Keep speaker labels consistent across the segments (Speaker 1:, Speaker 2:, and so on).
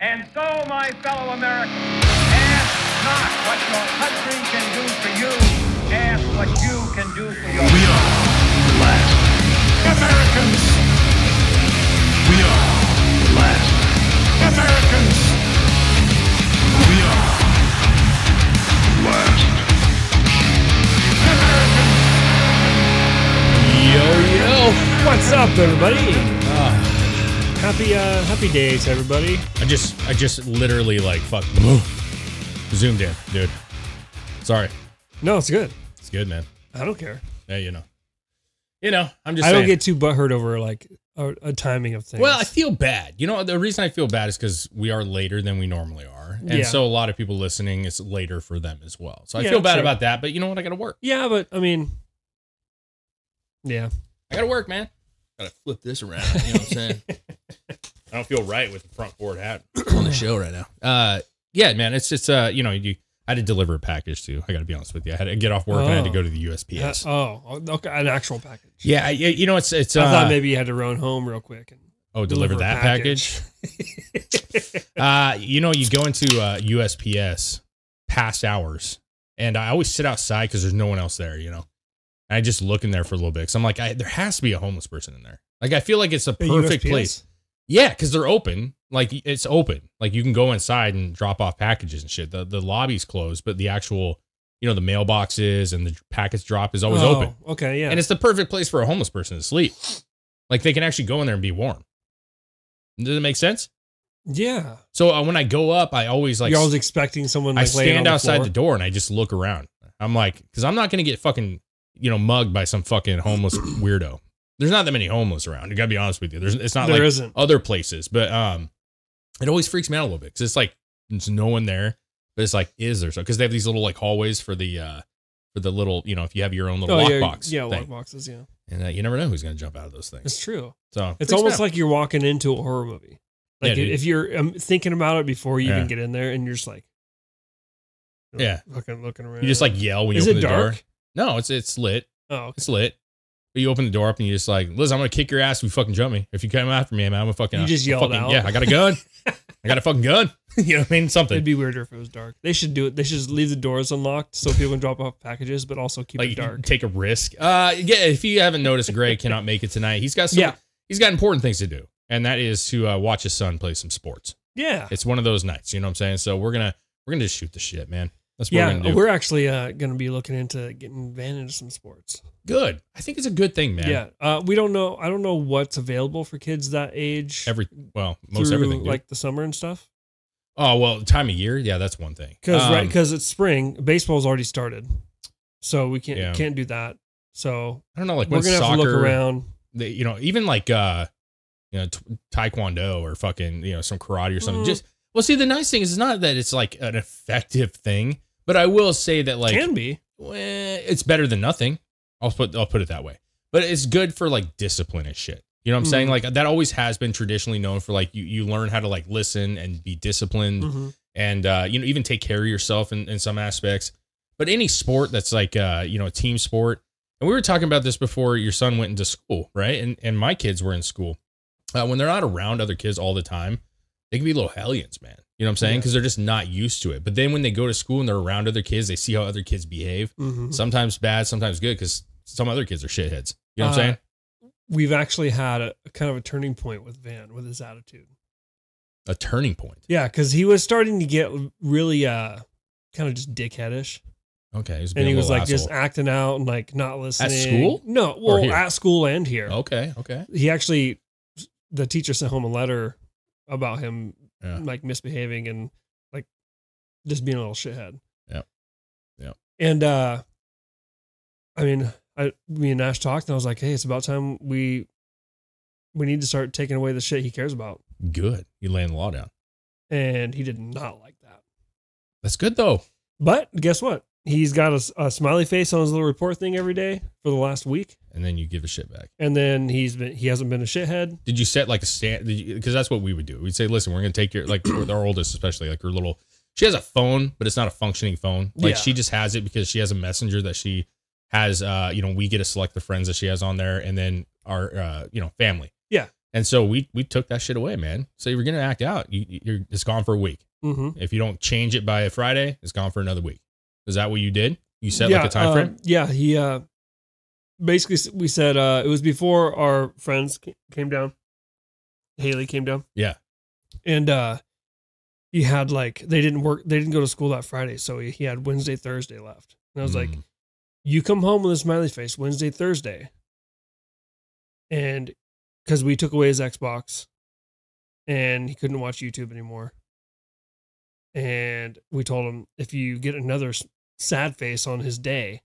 Speaker 1: And so, my fellow Americans, ask not what your country can do for you, ask what you can do for your
Speaker 2: We are the last Americans. We are the last Americans. We are the last Americans.
Speaker 3: Yo, yo.
Speaker 4: What's up, everybody? Happy, uh, happy days, everybody.
Speaker 3: I just, I just literally like fuck zoomed in, dude. Sorry.
Speaker 4: No, it's good.
Speaker 3: It's good, man.
Speaker 4: I don't care.
Speaker 3: Yeah, you know. You know, I'm just
Speaker 4: I
Speaker 3: saying.
Speaker 4: don't get too butthurt over like a, a timing of things.
Speaker 3: well, I feel bad. You know, the reason I feel bad is because we are later than we normally are. And
Speaker 4: Yeah.
Speaker 3: so a lot of people listening, is later for them as well. So I
Speaker 4: Yeah,
Speaker 3: feel bad
Speaker 4: true.
Speaker 3: about that, but you know what? I got to work.
Speaker 4: yeah, but I mean, yeah.
Speaker 3: I got to work, man. Got to flip this around. You know what I'm saying? I don't feel right with the front forward hat on the show right now. Uh, yeah, man. It's just, uh, you know, you, I had to deliver a package too. I got to be honest with you. I had to get off work and I had to
Speaker 4: Oh.
Speaker 3: go to the USPS.
Speaker 4: Uh, oh, okay, an actual package.
Speaker 3: yeah, I, you know, it's, it's, uh,
Speaker 4: I thought maybe you had to run home real quick and
Speaker 3: oh, deliver,
Speaker 4: deliver
Speaker 3: that package. Uh, you know, you go into uh, USPS past hours, and I always sit outside because there's no one else there. You know, and I just look in there for a little bit because I'm like, I, there has to be a homeless person in there. Like, I feel like it's a perfect
Speaker 4: USPS?
Speaker 3: place. Yeah, because they're open. Like, it's open. Like, you can go inside and drop off packages and shit. The the lobby's closed, but the actual, you know, the mailboxes and the package drop is always
Speaker 4: Oh,
Speaker 3: open.
Speaker 4: Okay, yeah.
Speaker 3: And it's the perfect place for a homeless person to sleep. Like, they can actually go in there and be warm. Does it make sense?
Speaker 4: yeah.
Speaker 3: So uh, when I go up, I always like
Speaker 4: You're always expecting someone.
Speaker 3: I
Speaker 4: Like, on
Speaker 3: stand
Speaker 4: the
Speaker 3: outside
Speaker 4: floor.
Speaker 3: the door and I just look around. I'm like, because I'm not gonna get fucking you know mugged by some fucking homeless weirdo. There's not that many homeless around. I gotta be honest with you. There's it's not
Speaker 4: There
Speaker 3: like
Speaker 4: isn't.
Speaker 3: other places, but um, it always freaks me out a little bit because it's like there's no one there, but it's like is there so because they have these little like hallways for the uh for the little you know if you have your own little
Speaker 4: Oh, yeah,
Speaker 3: lockbox
Speaker 4: yeah,
Speaker 3: thing.
Speaker 4: lock boxes. Yeah,
Speaker 3: and uh, you never know who's gonna jump out of those things.
Speaker 4: it's true.
Speaker 3: So
Speaker 4: It's almost like you're walking into a horror movie. Like
Speaker 3: Yeah,
Speaker 4: if you're um, thinking about it before you
Speaker 3: Yeah.
Speaker 4: even get in there, and you're just like, you know,
Speaker 3: Yeah.
Speaker 4: looking looking around.
Speaker 3: you just like yell when you open
Speaker 4: it
Speaker 3: the door.
Speaker 4: dark?
Speaker 3: No, it's it's lit.
Speaker 4: Oh, okay.
Speaker 3: It's lit. But you open the door up and you just like, Liz, I'm gonna kick your ass if you fucking jump me. If you come after me, man, I'm a fucking.
Speaker 4: You just
Speaker 3: I'm
Speaker 4: yelled
Speaker 3: fucking-
Speaker 4: out.
Speaker 3: Yeah, I got a gun. I got a fucking gun. you know what I mean? Something
Speaker 4: It'd be weirder if it was dark. They should do it. They should just leave the doors unlocked so people can drop off packages, but also keep
Speaker 3: like
Speaker 4: it dark.
Speaker 3: take a risk. Uh, yeah. If you haven't noticed, Greg cannot make it tonight. He's got some.
Speaker 4: Yeah.
Speaker 3: He's got important things to do, and that is to uh, watch his son play some sports.
Speaker 4: Yeah,
Speaker 3: It's one of those nights. You know what I'm saying? So we're gonna we're gonna just shoot the shit, man. That's what
Speaker 4: yeah.
Speaker 3: we're gonna do.
Speaker 4: We're actually uh, going to be looking into getting Van into some sports.
Speaker 3: good. I think it's a good thing, man.
Speaker 4: Yeah, uh, we don't know. I don't know what's available for kids that age.
Speaker 3: Every well, most
Speaker 4: through,
Speaker 3: everything. dude.
Speaker 4: like the summer and stuff.
Speaker 3: oh well, time of year. Yeah, that's one thing.
Speaker 4: Because right,
Speaker 3: Um,
Speaker 4: because it's spring. Baseball's already started, so we can't
Speaker 3: Yeah.
Speaker 4: can't do that. So
Speaker 3: I don't know, like
Speaker 4: we're gonna
Speaker 3: soccer.
Speaker 4: have to look around.
Speaker 3: they, you know, even like uh, you know, t- taekwondo or fucking, you know, some karate or something.
Speaker 4: Mm.
Speaker 3: Just well, see, the nice thing is, it's not that it's like an effective thing, but I will say that like
Speaker 4: Can be.
Speaker 3: well, it's better than nothing. I'll put I'll put it that way. But it's good for like discipline and shit. You know what I'm saying?
Speaker 4: Mhm.
Speaker 3: Like that always has been traditionally known for like you you learn how to like listen and be disciplined
Speaker 4: Mhm.
Speaker 3: and uh, you know even take care of yourself in, in some aspects. But any sport that's like uh, you know a team sport, and we were talking about this before your son went into school, right? And and my kids were in school. Uh, when they're not around other kids all the time, they can be little hellions, man. You know what I'm saying?
Speaker 4: Yeah.
Speaker 3: Because they're just not used to it. But then when they go to school and they're around other kids, they see how other kids behave.
Speaker 4: Mhm.
Speaker 3: Sometimes bad, sometimes good, because some other kids are shitheads. You know what I'm
Speaker 4: Uh,
Speaker 3: saying?
Speaker 4: We've actually had a, kind of a turning point with Van with his attitude.
Speaker 3: A turning point.
Speaker 4: Yeah, because he was starting to get really uh kind of just dickheadish,
Speaker 3: Okay.
Speaker 4: And he was like just acting out and like not listening.
Speaker 3: At school?
Speaker 4: No, well, at school and here.
Speaker 3: Okay. Okay.
Speaker 4: He actually, the teacher sent home a letter about him
Speaker 3: Yeah.
Speaker 4: like misbehaving and like just being a little shithead.
Speaker 3: Yeah. Yeah.
Speaker 4: And uh I mean, I me and Nash talked and I was like, hey, it's about time we we need to start taking away the shit he cares about.
Speaker 3: Good. You laying the law down.
Speaker 4: And he did not like that.
Speaker 3: That's good though.
Speaker 4: But guess what? He's got a, a smiley face on his little report thing every day for the last week,
Speaker 3: And then you give a shit back.
Speaker 4: and then he's been he hasn't been a shithead.
Speaker 3: Did you set like a stand? Because that's what we would do. We'd say, listen, we're going to take your, like our oldest, especially like her little, she has a phone, but it's not a functioning phone. Like
Speaker 4: Yeah.
Speaker 3: she just has it because she has a messenger that she has, uh, you know, we get to select the friends that she has on there and then our, uh, you know, family.
Speaker 4: Yeah.
Speaker 3: And so we we took that shit away, man. So you're gonna act out. You, you're it's gone for a week.
Speaker 4: Mm-hmm.
Speaker 3: If you don't change it by a Friday, it's gone for another week. Is that what you did? You set like a time
Speaker 4: uh. Yeah, he uh, basically we said uh, it was before our friends came down. Haley came down.
Speaker 3: Yeah.
Speaker 4: and uh, he had like they didn't work. They didn't go to school that Friday, so he, he had Wednesday, Thursday left. And I was like,
Speaker 3: Mm.
Speaker 4: "You come home with a smiley face Wednesday, Thursday," and because we took away his Xbox, and he couldn't watch YouTube anymore. And we told him if you get another sad face on his day,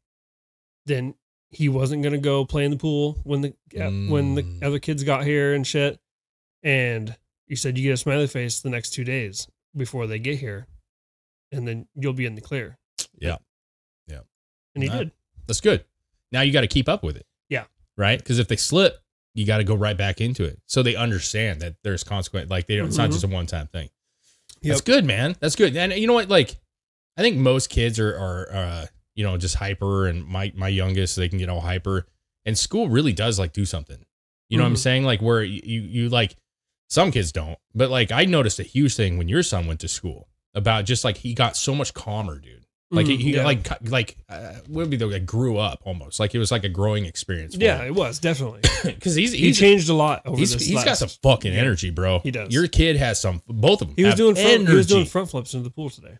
Speaker 4: then he wasn't gonna go play in the pool when the when the
Speaker 3: Mm.
Speaker 4: other kids got here and shit. And you said you get a smiley face the next two days before they get here, and then you'll be in the clear.
Speaker 3: Yeah. Yeah.
Speaker 4: And he did.
Speaker 3: That's good. Now you got to keep up with it.
Speaker 4: Yeah.
Speaker 3: Right? Because if they slip, you got to go right back into it. So they understand that there's consequence. Like they don't, it's not
Speaker 4: Mhm.
Speaker 3: just a one time thing.
Speaker 4: Yep.
Speaker 3: That's good, man. That's good. And you know what? Like, I think most kids are, are, uh, you know, just hyper. And my, my youngest, they can get all hyper. And school really does like do something. You know what I'm
Speaker 4: Mhm.
Speaker 3: saying? Like where you, you, like, some kids don't, but like I noticed a huge thing when your son went to school about just like he got so much calmer, dude. Like he,
Speaker 4: Mhm,
Speaker 3: he
Speaker 4: yeah.
Speaker 3: like like uh, would be the like grew up almost like it was like a growing experience.
Speaker 4: Yeah, it was definitely.
Speaker 3: because he's
Speaker 4: He changed a lot over
Speaker 3: he's,
Speaker 4: this.
Speaker 3: he's got
Speaker 4: last-
Speaker 3: some fucking energy, bro.
Speaker 4: He does.
Speaker 3: Your kid has some. Both of them.
Speaker 4: He was doing front,
Speaker 3: energy.
Speaker 4: he was doing front flips into the pool today.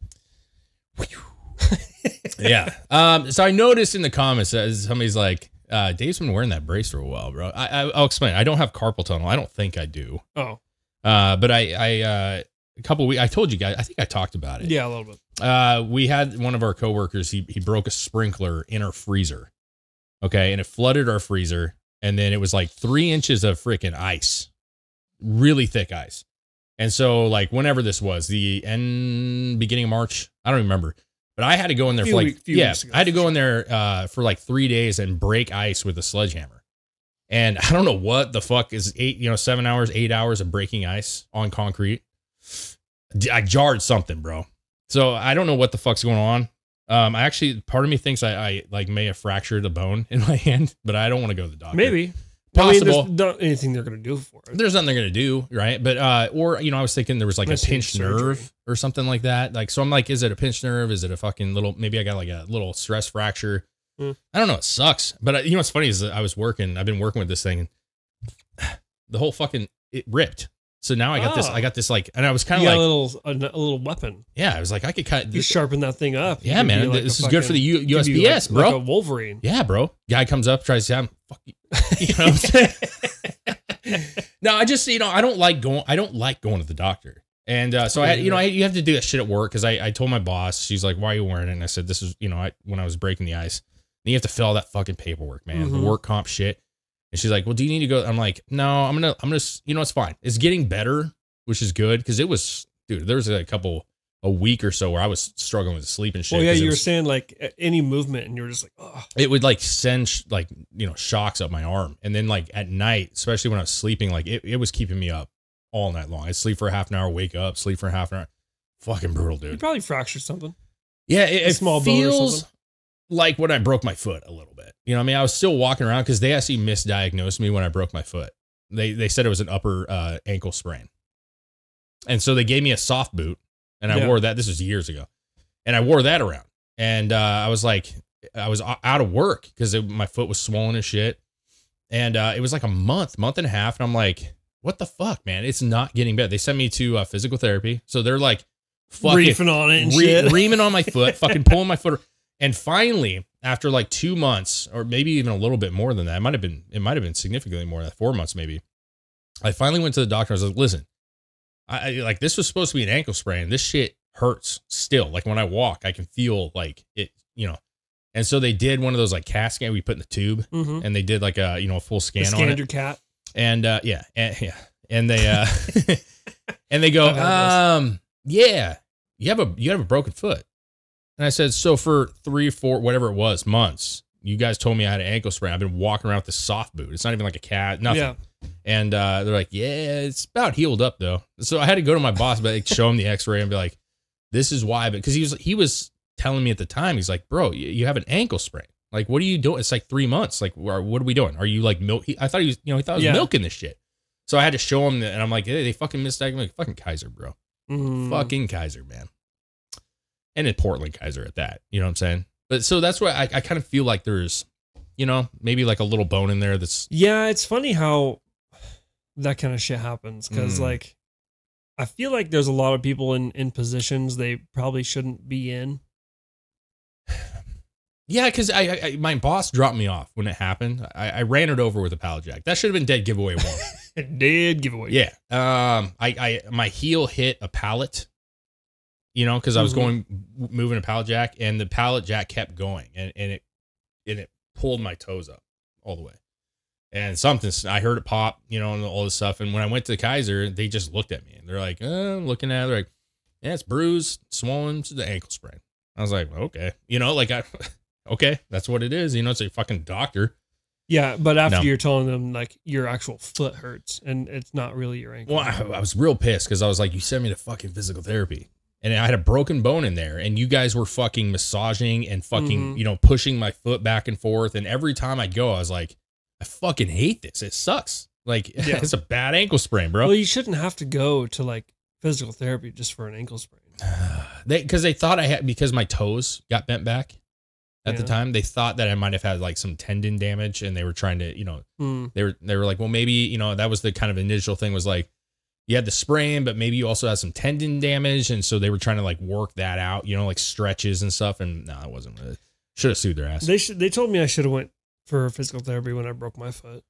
Speaker 3: Yeah. Um. So I noticed in the comments that somebody's like, uh, "Dave's been wearing that brace for a while, bro." I, I I'll explain. I don't have carpal tunnel. I don't think I do.
Speaker 4: Oh,
Speaker 3: Uh, but I I uh a couple weeks. I told you guys. I think I talked about it.
Speaker 4: yeah, a little bit.
Speaker 3: uh, we had one of our coworkers. He he broke a sprinkler in our freezer. Okay, and it flooded our freezer, and then it was like three inches of freaking ice, really thick ice. And so, like, whenever this was, the end beginning of March, I don't remember, but I had to go in there
Speaker 4: Few
Speaker 3: for like,
Speaker 4: week-
Speaker 3: yeah, I had to go in there uh, for like three days and break ice with a sledgehammer. And I don't know what the fuck is eight, you know, seven hours, eight hours of breaking ice on concrete. I jarred something, bro. So I don't know what the fuck's going on. Um, I actually, part of me thinks I, I like may have fractured a bone in my hand, but I don't want to go to the doctor.
Speaker 4: Maybe.
Speaker 3: Possible.
Speaker 4: I mean, there's not anything they're going to do for it.
Speaker 3: There's nothing they're gonna do, right? But uh, or you know, I was thinking there was like
Speaker 4: Unless
Speaker 3: a pinched nerve or something like that. Like, so I'm like, is it a pinched nerve? Is it a fucking little? Maybe I got like a little stress fracture.
Speaker 4: Hmm.
Speaker 3: I don't know. It sucks. But uh, you know what's funny is that I was working. I've been working with this thing, and the whole fucking it ripped. So now I got this.
Speaker 4: Oh.
Speaker 3: I got this like, and I was kind of like,
Speaker 4: a little a, a little weapon.
Speaker 3: yeah, I was like, I could cut.
Speaker 4: You sharpen that thing up.
Speaker 3: Yeah, man,
Speaker 4: like
Speaker 3: this is good for the
Speaker 4: fucking-
Speaker 3: U-
Speaker 4: be like-
Speaker 3: USPS, bro.
Speaker 4: Like a Wolverine.
Speaker 3: Yeah, bro. Guy comes up, tries to have fuck you. You know what I'm saying? no, I just you know I don't like going. I don't like going to the doctor, and uh, so I you know I, you have to do that shit at work because I, I told my boss she's like why are you wearing it and I said this is you know I, when I was breaking the ice and you have to fill all that fucking paperwork man the
Speaker 4: Mhm.
Speaker 3: work comp shit and she's like well do you need to go I'm like no I'm gonna I'm gonna you know it's fine it's getting better which is good because it was dude there was a couple a week or so where I was struggling with sleep and shit
Speaker 4: Well, yeah, you were saying like any movement, and you were just like, oh,
Speaker 3: it would like send sh- like you know shocks up my arm. And then like at night especially when i was sleeping like it, it was keeping me up all night long. I'd sleep for a half an hour wake up sleep for a half an hour. Fucking brutal
Speaker 4: you
Speaker 3: dude.
Speaker 4: probably fractured something.
Speaker 3: yeah it, it
Speaker 4: small
Speaker 3: feels like when i broke my foot a little bit. You know what i mean i was still walking around because they actually misdiagnosed me when i broke my foot. They they said it was an upper uh, ankle sprain. And so they gave me a soft boot and i
Speaker 4: Yeah.
Speaker 3: wore that this was years ago and i wore that around and uh, i was like i was out of work because my foot was swollen as shit and uh, it was like a month month and a half and i'm like what the fuck man it's not getting better they sent me to uh, physical therapy so they're like fucking
Speaker 4: Reefing on it and
Speaker 3: re-
Speaker 4: shit.
Speaker 3: reaming on my foot, fucking pulling my foot. And finally, after like two months, or maybe even a little bit more than that, it might have been, it might have been significantly more than that, four months maybe. I finally went to the doctor. I was like, listen, I, like this was supposed to be an ankle sprain. This shit hurts still. Like when I walk, I can feel like it, you know. And so they did one of those like CAT scan we put in the tube,
Speaker 4: mm-hmm.
Speaker 3: and they did like a you know a full scan on
Speaker 4: Scanned
Speaker 3: it.
Speaker 4: your cat.
Speaker 3: And uh yeah, and, yeah. And they uh and they go, um, yeah, you have a you have a broken foot. And I said, so for three, four, whatever it was, months, you guys told me I had an ankle sprain. I've been walking around with this soft boot. It's not even like a cat, nothing.
Speaker 4: Yeah.
Speaker 3: And uh, they're like, yeah, it's about healed up though. So I had to go to my boss, but like, show him the X-ray and be like, this is why. Because he was he was telling me at the time, he's like, bro, you, you have an ankle sprain. Like, what are you doing? It's like three months. Like, what are we doing? Are you like milk? He, I thought he was, you know, he thought I was
Speaker 4: Yeah.
Speaker 3: milking this shit. So I had to show him that, and I'm like, hey, they fucking missed that. Like, fucking Kaiser, bro.
Speaker 4: Mm.
Speaker 3: Fucking Kaiser, man. And in Portland Kaiser at that. You know what I'm saying? But so that's why I, I kind of feel like there's, you know, maybe like a little bone in there that's
Speaker 4: Yeah, it's funny how that kind of shit happens because
Speaker 3: Mm.
Speaker 4: like I feel like there's a lot of people in in positions they probably shouldn't be in.
Speaker 3: Yeah, because I, I, my boss dropped me off when it happened. I, I ran it over with a pallet jack. That should have been dead giveaway one.
Speaker 4: Dead giveaway.
Speaker 3: yeah. Um. I, I my heel hit a pallet. You know, because I was
Speaker 4: Mhm.
Speaker 3: going moving a pallet jack, and the pallet jack kept going, and, and it and it pulled my toes up all the way. And something I heard it pop, you know, and all this stuff. And when I went to the Kaiser, they just looked at me and they're like, uh, I'm looking at it, they're like, yeah, it's bruised, swollen to the ankle sprain. I was like, okay, you know, like I, okay, that's what it is. You know, it's a fucking doctor.
Speaker 4: Yeah, but after
Speaker 3: No.
Speaker 4: you're telling them like your actual foot hurts and it's not really your ankle.
Speaker 3: Well, I, I was real pissed because I was like, you sent me to fucking physical therapy. And I had a broken bone in there, and you guys were fucking massaging and fucking,
Speaker 4: Mhm.
Speaker 3: you know, pushing my foot back and forth. And every time I'd go, I was like, I fucking hate this. It sucks. Like,
Speaker 4: Yeah.
Speaker 3: it's a bad ankle sprain, bro.
Speaker 4: Well, you shouldn't have to go to like physical therapy just for an ankle sprain.
Speaker 3: they because they thought I had because my toes got bent back at the time. They thought that I might have had like some tendon damage, and they were trying to, you know,
Speaker 4: Mm.
Speaker 3: they were they were like, well, maybe you know that was the kind of initial thing was like you had the sprain, but maybe you also had some tendon damage, and so they were trying to like work that out, you know, like stretches and stuff. And no, it wasn't. Really. Should have sued their ass.
Speaker 4: They should. They told me I should have went for physical therapy when I broke my foot,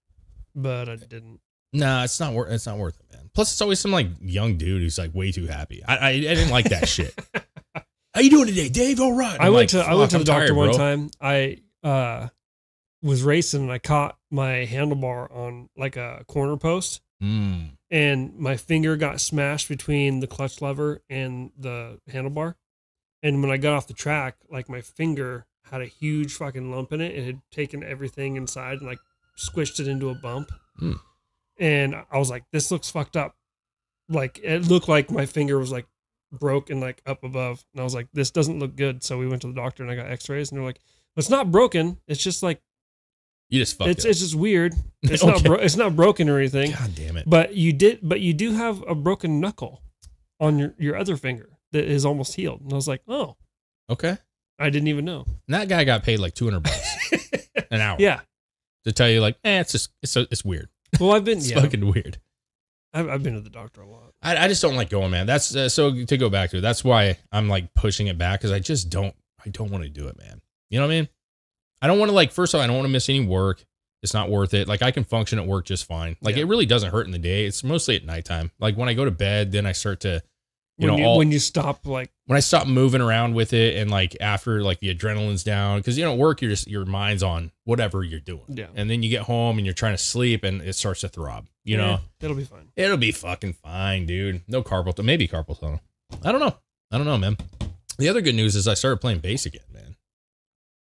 Speaker 4: but I didn't.
Speaker 3: nah, it's not worth. It's not worth it, man. Plus, it's always some like young dude who's like way too happy. I I, I didn't like that shit. How you doing today, Dave? All right.
Speaker 4: I
Speaker 3: I'm
Speaker 4: went
Speaker 3: like,
Speaker 4: to I went to the
Speaker 3: I'm
Speaker 4: doctor
Speaker 3: tired,
Speaker 4: one
Speaker 3: bro."
Speaker 4: time. I uh was racing and I caught my handlebar on like a corner post
Speaker 3: Mm.
Speaker 4: And my finger got smashed between the clutch lever and the handlebar. And when I got off the track, like my finger had a huge fucking lump in it. It had taken everything inside and like squished it into a bump.
Speaker 3: Hmm.
Speaker 4: And I was like, this looks fucked up. Like it looked like my finger was like broke and like up above. And I was like, this doesn't look good. So we went to the doctor and I got x-rays and they're like, it's not broken. It's just like
Speaker 3: You just fucked
Speaker 4: it's
Speaker 3: it.
Speaker 4: it's just weird. It's not bro- it's not broken or anything.
Speaker 3: God damn it.
Speaker 4: But you did but you do have a broken knuckle on your, your other finger that is almost healed. And I was like, oh,
Speaker 3: Okay.
Speaker 4: I didn't even know.
Speaker 3: And that guy got paid like 200 bucks an hour
Speaker 4: yeah.
Speaker 3: to tell you like, eh, it's just, it's, it's weird.
Speaker 4: Well, I've been
Speaker 3: It's
Speaker 4: yeah,
Speaker 3: fucking weird.
Speaker 4: I've, I've been to the doctor a lot.
Speaker 3: I, I just don't like going, man. That's uh, so to go back to it. That's why I'm like pushing it back because I just don't, I don't want to do it, man. You know what I mean? I don't want to like, first of all, I don't want to miss any work. It's not worth it. Like I can function at work just fine. Like
Speaker 4: Yeah.
Speaker 3: it really doesn't hurt in the day. It's mostly at nighttime. Like when I go to bed, then I start to, you
Speaker 4: when
Speaker 3: know,
Speaker 4: you
Speaker 3: all,
Speaker 4: when you stop like
Speaker 3: when I stop moving around with it and like after like the adrenaline's down because you know work you're just your mind's on whatever you're doing
Speaker 4: Yeah.
Speaker 3: and then you get home and you're trying to sleep and it starts to throb you
Speaker 4: eh,
Speaker 3: know
Speaker 4: it'll be fine.
Speaker 3: it'll be fucking fine dude no carpal maybe carpal tunnel I don't know I don't know man the other good news is I started playing bass again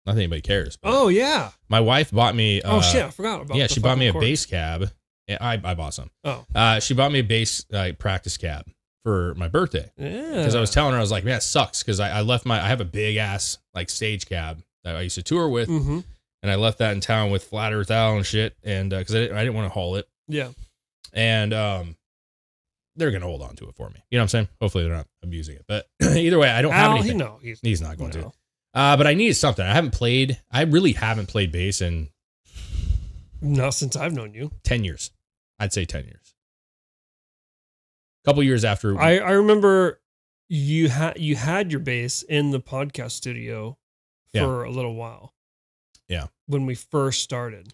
Speaker 3: not that anybody cares
Speaker 4: Oh yeah.
Speaker 3: my wife bought me
Speaker 4: oh
Speaker 3: uh,
Speaker 4: shit, I forgot about.
Speaker 3: yeah she bought me a
Speaker 4: cord.
Speaker 3: bass cab I, I bought some
Speaker 4: Oh
Speaker 3: uh, she bought me a bass uh, practice cab for my birthday
Speaker 4: yeah.
Speaker 3: because I was telling her I was like, man, it sucks because I, I left my I have a big ass like stage cab that I used to tour with,
Speaker 4: hmm
Speaker 3: and I left that in town with Flat Earth Al and shit, and because I didn't, I didn't want to haul it,
Speaker 4: Yeah.
Speaker 3: and um, they're gonna hold on to it for me. You know what I'm saying? Hopefully they're not abusing it, but either way, I don't have
Speaker 4: Al, he
Speaker 3: anything.
Speaker 4: no, he's
Speaker 3: He's not going to. Uh, but I needed something. I haven't played. I really haven't played bass in
Speaker 4: Not since I've known you.
Speaker 3: ten years. I'd say ten years. A couple years after
Speaker 4: I I remember you had you had your bass in the podcast studio
Speaker 3: Yeah.
Speaker 4: for a little while.
Speaker 3: Yeah.
Speaker 4: When we first started,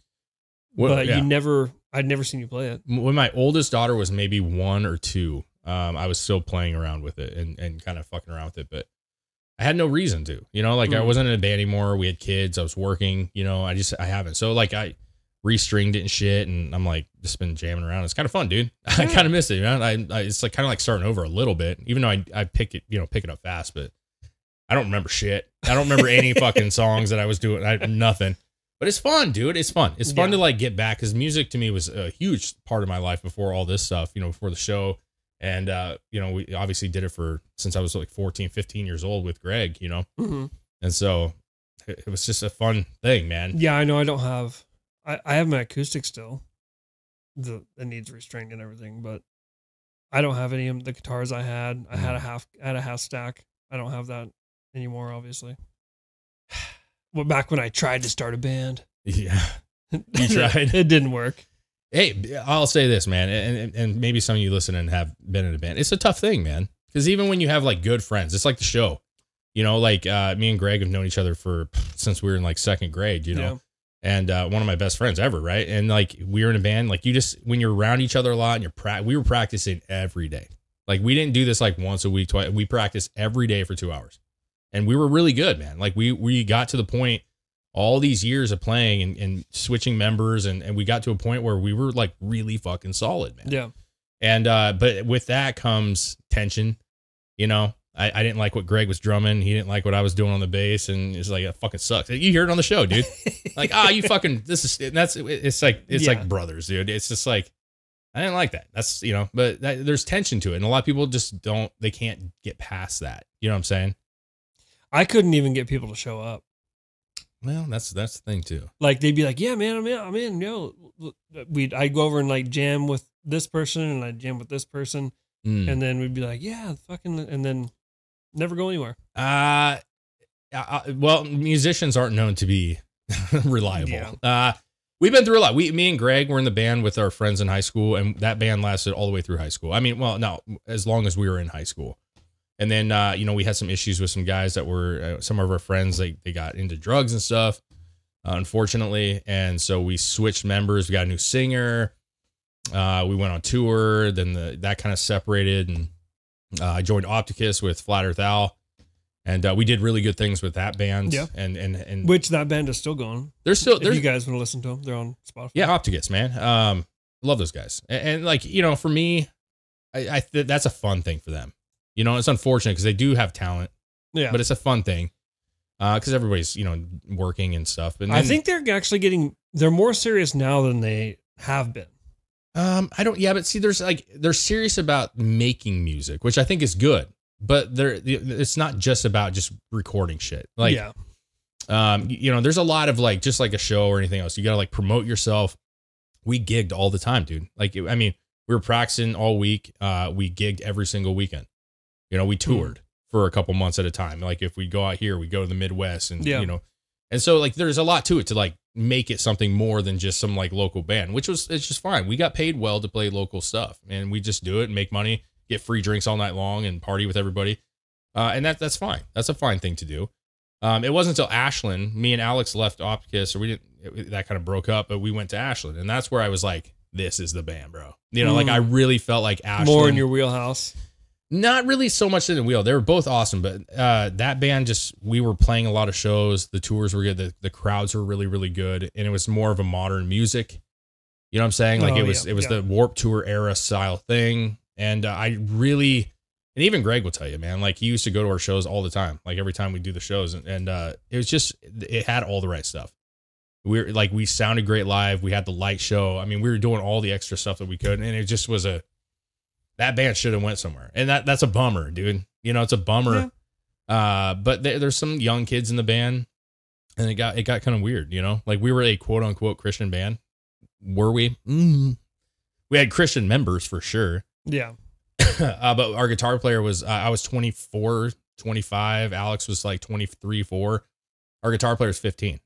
Speaker 3: Well,
Speaker 4: but
Speaker 3: yeah.
Speaker 4: you never. I'd never seen you play it.
Speaker 3: when my oldest daughter was maybe one or two, um, I was still playing around with it and, and kind of fucking around with it, but I had no reason to, you know, like I
Speaker 4: Mm.
Speaker 3: wasn't in a band anymore. We had kids. I was working, you know, I just, I haven't. So like I restringed it and shit. And I'm like, just been jamming around. It's kind of fun, dude. I kind of miss it, man. I, I, it's like kind of like starting over a little bit, even though I, I pick it, you know, pick it up fast, but I don't remember shit. I don't remember any fucking songs that I was doing. I, nothing. But it's fun, dude. It's fun. It's fun
Speaker 4: Yeah.
Speaker 3: to like get back because music to me was a huge part of my life before all this stuff, you know, before the show. And, uh, you know, we obviously did it for since I was like 14, 15 years old with Greg, you know.
Speaker 4: hmm
Speaker 3: And so it, it was just a fun thing, man.
Speaker 4: Yeah, I know. I don't have. I, I have my acoustic still. the it needs restraint and everything. But I don't have any of the guitars I had. I had a half I had a half stack. I don't have that anymore, obviously. Well, back when I tried to start a band,
Speaker 3: Yeah. You tried?
Speaker 4: it didn't work.
Speaker 3: Hey, I'll say this, man, and, and maybe some of you listen and have been in a band. It's a tough thing, man, because even when you have like good friends, it's like the show. You know, like uh, me and Greg have known each other for since we were in like second grade. You know,
Speaker 4: Yeah.
Speaker 3: and uh, one of my best friends ever, right? And like we were in a band, like you just when you're around each other a lot and you're pra- we were practicing every day. Like we didn't do this like once a week, twice. We practiced every day for two hours, and we were really good, man. Like we we got to the point all these years of playing and, and switching members, and and we got to a point where we were like really fucking solid, man.
Speaker 4: Yeah.
Speaker 3: And uh, but with that comes tension. You know, I, I didn't like what Greg was drumming. He didn't like what I was doing on the bass, and it's like it fucking sucks. You hear it on the show, dude. like, ah, you fucking this is and that's it's like it's
Speaker 4: Yeah.
Speaker 3: like brothers, dude. It's just like I didn't like that. That's you know, but that, there's tension to it, and a lot of people just don't. They can't get past that. You know what I'm saying?
Speaker 4: I couldn't even get people to show up.
Speaker 3: Well, that's that's the thing too.
Speaker 4: Like they'd be like, "Yeah, man, I'm in. I'm in." Yo, we'd I'd go over and like jam with this person, and I'd jam with this person,
Speaker 3: Mm.
Speaker 4: and then we'd be like, "Yeah, fucking," and then never go anywhere.
Speaker 3: Uh, uh, well, musicians aren't known to be reliable.
Speaker 4: Yeah.
Speaker 3: Uh, we've been through a lot. We, me and Greg were in the band with our friends in high school, and that band lasted all the way through high school. I mean, well, no, as long as we were in high school. And then, uh, you know, we had some issues with some guys that were uh, some of our friends. They they got into drugs and stuff, uh, unfortunately, and so we switched members. We got a new singer. Uh, we went on tour. Then the that kind of separated, and uh, I joined Opticus with Flat Earth Al, and uh, we did really good things with that band.
Speaker 4: Yeah.
Speaker 3: and and and
Speaker 4: Which that band is still going.
Speaker 3: there's still
Speaker 4: If
Speaker 3: there's
Speaker 4: you guys want to listen to them, they're on Spotify.
Speaker 3: yeah, Opticus, man. Um, love those guys, and, and like you know, for me, I, I th- that's a fun thing for them. You know, it's unfortunate because they do have talent,
Speaker 4: yeah.
Speaker 3: but it's a fun thing because everybody's you know working and stuff. And
Speaker 4: I think they're actually getting they're more serious now than they have been.
Speaker 3: Um, I don't. Yeah, but see, there's like they're serious about making music, which I think is good. But they're it's not just about just recording shit. Like,
Speaker 4: yeah,
Speaker 3: um, you know, there's a lot of like just like a show or anything else. You gotta like promote yourself. We gigged all the time, dude. Like, I mean, we were practicing all week. Uh, we gigged every single weekend. You know, we toured for a couple months at a time. Like, if we go out here, we go to the Midwest, and
Speaker 4: Yeah.
Speaker 3: you know, and so like there's a lot to it to like make it something more than just some like local band, which was it's just fine. We got paid well to play local stuff, and we just do it and make money, get free drinks all night long, and party with everybody. Uh, and that that's fine. That's a fine thing to do. Um, it wasn't until Ashland, me and Alex left Opticus, or we didn't. It, that kind of broke up, but we went to Ashland, and that's where I was like, "This is the band, bro." You know, like
Speaker 4: Mm.
Speaker 3: I really felt like Ashland.
Speaker 4: more in your wheelhouse.
Speaker 3: Not really so much in the wheel. They were both awesome, but uh, that band just we were playing a lot of shows. The tours were good. The, the crowds were really really good, and it was more of a modern music. You know what I'm saying? Like
Speaker 4: Oh,
Speaker 3: it was
Speaker 4: yeah,
Speaker 3: it was
Speaker 4: yeah.
Speaker 3: the Warped Tour era style thing, and uh, I really and even Greg will tell you, man. Like he used to go to our shows all the time. Like every time we do the shows, and, and uh, it was just it had all the right stuff. We were like we sounded great live. We had the light show. I mean, we were doing all the extra stuff that we could, and it just was a that band should have went somewhere, and that that's a bummer, dude. You know, it's a bummer. Uh, but there, there's some young kids in the band, and it got it got kind of weird. You know, like we were a quote unquote Christian band. Were we? Mm. We had Christian members for sure.
Speaker 4: Yeah,
Speaker 3: uh, but our guitar player was uh, I was 24, 25. Alex was like 23, 4. Our guitar player is 15.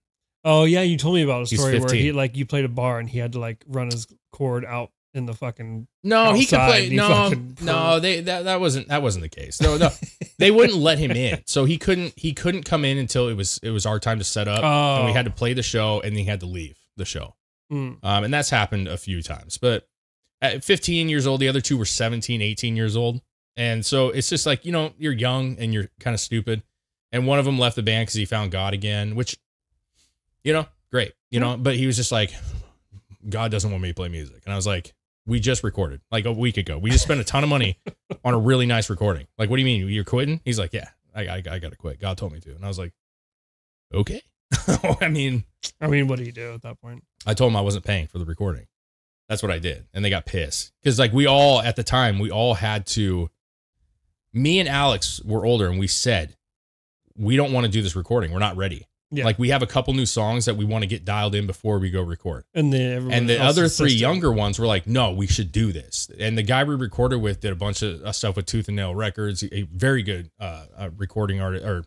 Speaker 4: Oh yeah, you told me about a story where he like you played a bar and he had to like run his cord out in the fucking.
Speaker 3: No, he could play.
Speaker 4: he
Speaker 3: No, no, they that, that wasn't that wasn't the case. No, no, they wouldn't let him in, so he couldn't he couldn't come in until it was it was our time to set up, and we
Speaker 4: Oh.
Speaker 3: had to play the show, and he had to leave the show.
Speaker 4: Mm.
Speaker 3: Um, and that's happened a few times. But at 15 years old, the other two were 17, 18 years old. And so it's just like, you know, you're young and you're kind of stupid. And one of them left the band because he found God again, which, you know, great, you know, but he was just like, God doesn't want me to play music. And I was like, we just recorded like a week ago. We just spent a ton of money on a really nice recording. Like, what do you mean? You're quitting? He's like, yeah, I, I, I got to quit. God told me to. And I was like, okay. I mean,
Speaker 4: I mean, what do you do at that point?
Speaker 3: I told him I wasn't paying for the recording. That's what I did. And they got pissed. Because, like, we all, at the time, we all had to. Me and Alex were older and we said, we don't want to do this recording. We're not ready.
Speaker 4: Yeah.
Speaker 3: Like we have a couple new songs that we want to get dialed in before we go record.
Speaker 4: And then
Speaker 3: And the other three
Speaker 4: system.
Speaker 3: younger ones were like, no, we should do this. And the guy we recorded with did a bunch of uh, stuff with Tooth and Nail Records, a very good uh, uh, recording artist, or,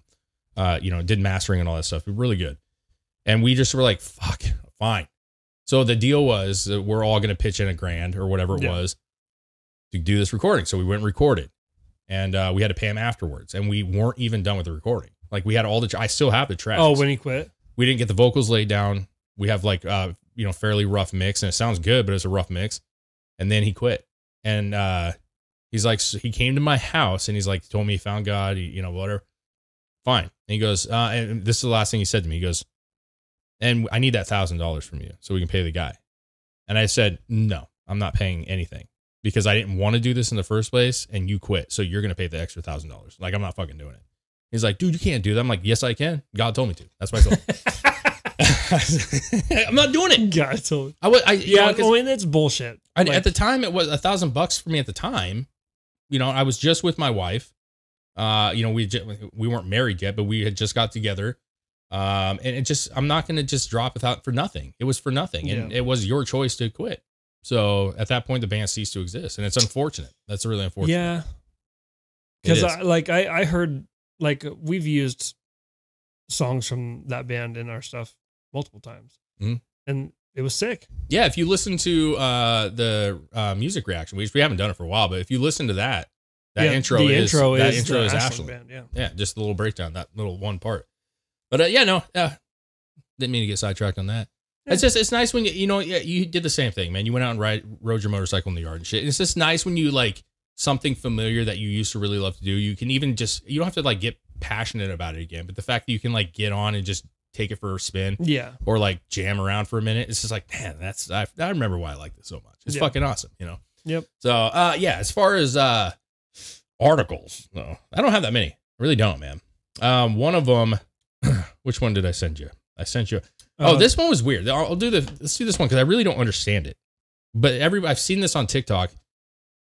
Speaker 3: uh, you know, did mastering and all that stuff. Really good. And we just were like, fuck, fine. So the deal was that we're all going to pitch in a grand or whatever it
Speaker 4: Yeah.
Speaker 3: was to do this recording. So we went and recorded and uh, we had to pay him afterwards. And we weren't even done with the recording. Like we had all the, I still have the tracks
Speaker 4: Oh, when he quit.
Speaker 3: we didn't get the vocals laid down. We have like uh you know fairly rough mix and it sounds good, but it's a rough mix. And then he quit. And uh he's like so he came to my house and he's like told me he found God, he, you know whatever. Fine. And he goes uh and this is the last thing he said to me. He goes, "And I need that $1000 from you so we can pay the guy." And I said, "No, I'm not paying anything." Because I didn't want to do this in the first place and you quit. So you're gonna pay the extra thousand dollars. Like I'm not fucking doing it. He's like, dude, you can't do that. I'm like, yes, I can. God told me to. That's why I told. I'm not doing it.
Speaker 4: God told.
Speaker 3: I was, I, you
Speaker 4: Yeah,
Speaker 3: know, 'cause
Speaker 4: I mean that's bullshit.
Speaker 3: I-
Speaker 4: Like,
Speaker 3: at the time it was a thousand bucks for me at the time. You know, I was just with my wife. Uh, you know, we ju- we weren't married yet, but we had just got together. Um, and it just, I'm not going to just drop it out for nothing. It was for nothing, and
Speaker 4: Yeah.
Speaker 3: it was your choice to quit. So at that point, the band ceased to exist, and it's unfortunate. That's really unfortunate.
Speaker 4: yeah, because. I like I I heard like we've used songs from that band in our stuff multiple times,
Speaker 3: Mhm.
Speaker 4: and it was sick.
Speaker 3: Yeah, if you listen to uh, the uh, music reaction, which we haven't done it for a while, but if you listen to that, that
Speaker 4: Yeah,
Speaker 3: intro
Speaker 4: the
Speaker 3: is
Speaker 4: intro
Speaker 3: that
Speaker 4: is
Speaker 3: intro
Speaker 4: the
Speaker 3: is
Speaker 4: Ashland band. Yeah,
Speaker 3: Yeah, just a little breakdown, that little one part. But uh, yeah, no, uh, didn't mean to get sidetracked on that. It's just it's nice when you you know yeah, you did the same thing, man. You went out and ride rode your motorcycle in the yard and shit. It's just nice when you like something familiar that you used to really love to do. You can even just you don't have to like get passionate about it again, but the fact that you can like get on and just take it for a spin
Speaker 4: yeah,
Speaker 3: or like jam around for a minute. It's just like, man, that's I, I remember why I like this so much. It's
Speaker 4: Yeah.
Speaker 3: fucking awesome, you know.
Speaker 4: Yep.
Speaker 3: So, uh, yeah, as far as uh articles, no, I don't have that many. I really don't, man. Um, one of them, which one did I send you? I sent you. Oh,
Speaker 4: Uh,
Speaker 3: this one was weird. I'll, I'll do the. Let's do this one because I really don't understand it. But every I've seen this on TikTok,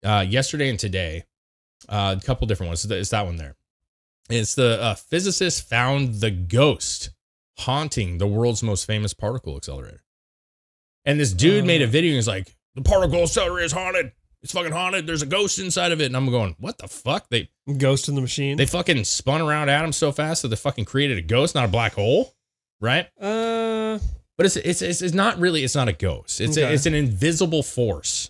Speaker 3: uh, yesterday and today, uh, a couple different ones. It's that one there. It's the uh, physicist found the ghost haunting the world's most famous particle accelerator. And this dude made a video and he's like, the particle accelerator is haunted. It's fucking haunted. There's a ghost inside of it. And I'm going, what the fuck? They
Speaker 4: Ghost in the Machine.
Speaker 3: they fucking spun around atoms so fast that they fucking created a ghost, not a black hole. Right?
Speaker 4: uh,
Speaker 3: But it's it's it's, it's not really it's not a ghost. It's a, it's an invisible force.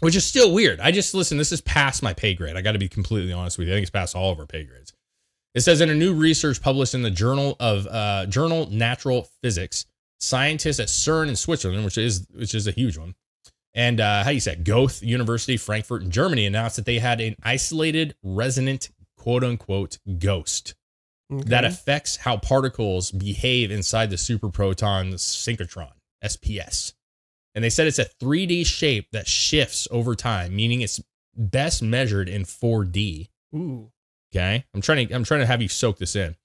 Speaker 3: Which is still weird. I just listen, this is past my pay grade. I got to be completely honest with you. I think it's past all of our pay grades. It says in a new research published in the Journal of uh, Journal Natural Physics, scientists at CERN in Switzerland, which is which is a huge one, and uh, how you say it, Goethe University, Frankfurt in Germany, announced that they had an isolated resonant quote unquote ghost that affects how particles behave inside the superproton synchrotron SPS. And they said it's a 3D shape that shifts over time, meaning it's best measured in 4D.
Speaker 4: Ooh.
Speaker 3: Okay. I'm trying to I'm trying to have you soak this in.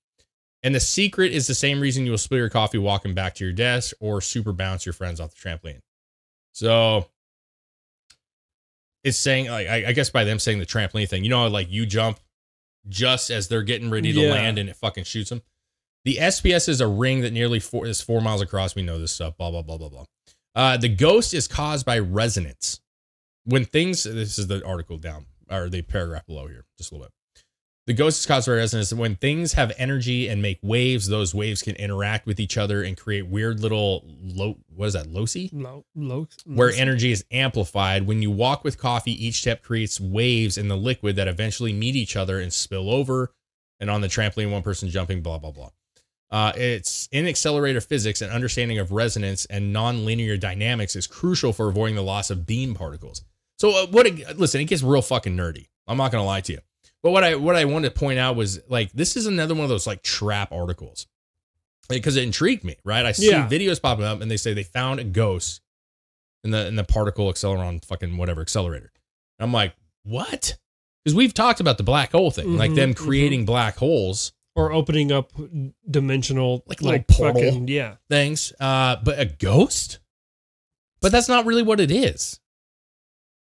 Speaker 3: And the secret is the same reason you will spill your coffee walking back to your desk or super bounce your friends off the trampoline. So it's saying like I, guess by them saying the trampoline thing, you know, like you jump just as they're getting ready to
Speaker 4: Yeah.
Speaker 3: land and it fucking shoots them. The SPS is a ring that nearly four is four miles across. We know this stuff. Blah blah blah blah blah. Uh, the ghost is caused by resonance. When things, this is the article down or the paragraph below here, just a little bit. The ghost is caused by resonance. When things have energy and make waves, those waves can interact with each other and create weird little lo- what is that loci?
Speaker 4: Low, low,
Speaker 3: Where energy is amplified. When you walk with coffee, each step creates waves in the liquid that eventually meet each other and spill over. And on the trampoline, one person jumping, blah blah blah. Uh, it's in accelerator physics, and understanding of resonance and nonlinear dynamics is crucial for avoiding the loss of beam particles. So, uh, what? It, listen, it gets real fucking nerdy. I'm not gonna lie to you. But what I what I wanted to point out was like this is another one of those like trap articles because it intrigued me. Right? I see
Speaker 4: Yeah.
Speaker 3: videos popping up, and they say they found a ghost in the in the particle acceleron fucking whatever accelerator. And I'm like, what? Because we've talked about the black hole thing, like
Speaker 4: Mhm,
Speaker 3: them
Speaker 4: mhm.
Speaker 3: creating black holes
Speaker 4: or opening up dimensional
Speaker 3: Like little
Speaker 4: like
Speaker 3: portal.
Speaker 4: fucking yeah.
Speaker 3: things. Uh, but a ghost? But that's not really what it is.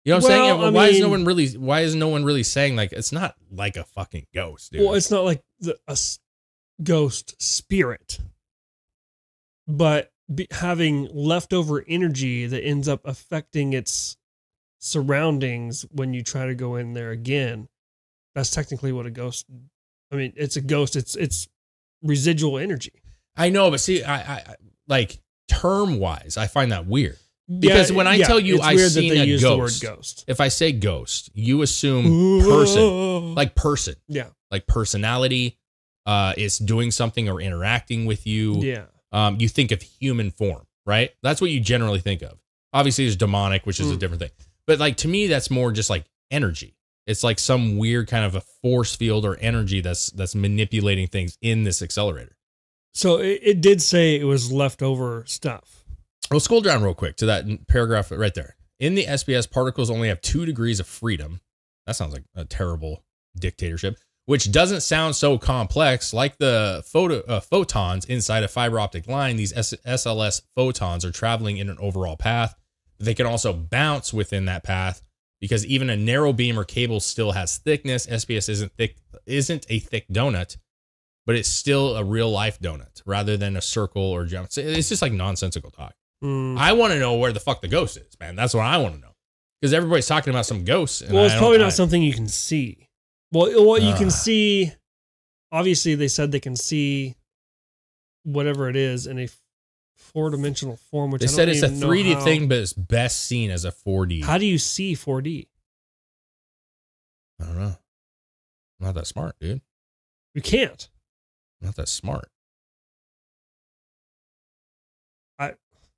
Speaker 3: You know what I'm saying?
Speaker 4: I
Speaker 3: why is no one really? Why is no one really saying like it's not like a fucking ghost, dude?
Speaker 4: Well, it's not like the, a s- ghost spirit. but be, having leftover energy that ends up affecting its surroundings when you try to go in there again. That's technically what a ghost. I mean, it's a ghost. It's it's residual energy.
Speaker 3: I know, but see, I, I like term wise, I find that weird. Because when I tell you I
Speaker 4: weird
Speaker 3: seen a ghost,
Speaker 4: the word ghost.
Speaker 3: If I say ghost, you assume person, like person,
Speaker 4: yeah,
Speaker 3: like personality, uh, is doing something or interacting with you.
Speaker 4: yeah,
Speaker 3: um, you think of human form, right? That's what you generally think of. Obviously, there's demonic, which is a
Speaker 4: Mm.
Speaker 3: different thing. But like to me, that's more just like energy. It's like some weird kind of a force field or energy that's that's manipulating things in this accelerator.
Speaker 4: So it, it did say it was leftover stuff.
Speaker 3: We'll scroll down real quick to that paragraph right there. In the SPS, particles only have two degrees of freedom. That sounds like a terrible dictatorship, which doesn't sound so complex. Like the photo, uh, photons inside a fiber optic line, these S- SLS photons are traveling in an overall path. They can also bounce within that path because even a narrow beam or cable still has thickness. SPS isn't thick, isn't a thick donut, but it's still a real life donut rather than a circle or jump. It's just like nonsensical talk.
Speaker 4: Mm.
Speaker 3: I want to know where the fuck the ghost is, man. That's what I want to know. Because everybody's talking about some ghosts. and
Speaker 4: well, it's probably
Speaker 3: don't- I-
Speaker 4: something you can see. Well, what you can see, obviously, they said they can see whatever it is in a four dimensional form. Which
Speaker 3: They
Speaker 4: I
Speaker 3: said it's a 3D thing, but it's best seen as a 4D.
Speaker 4: How do you see 4D?
Speaker 3: I don't know. I'm not that smart, dude.
Speaker 4: You can't.
Speaker 3: I'm not that smart.
Speaker 4: I-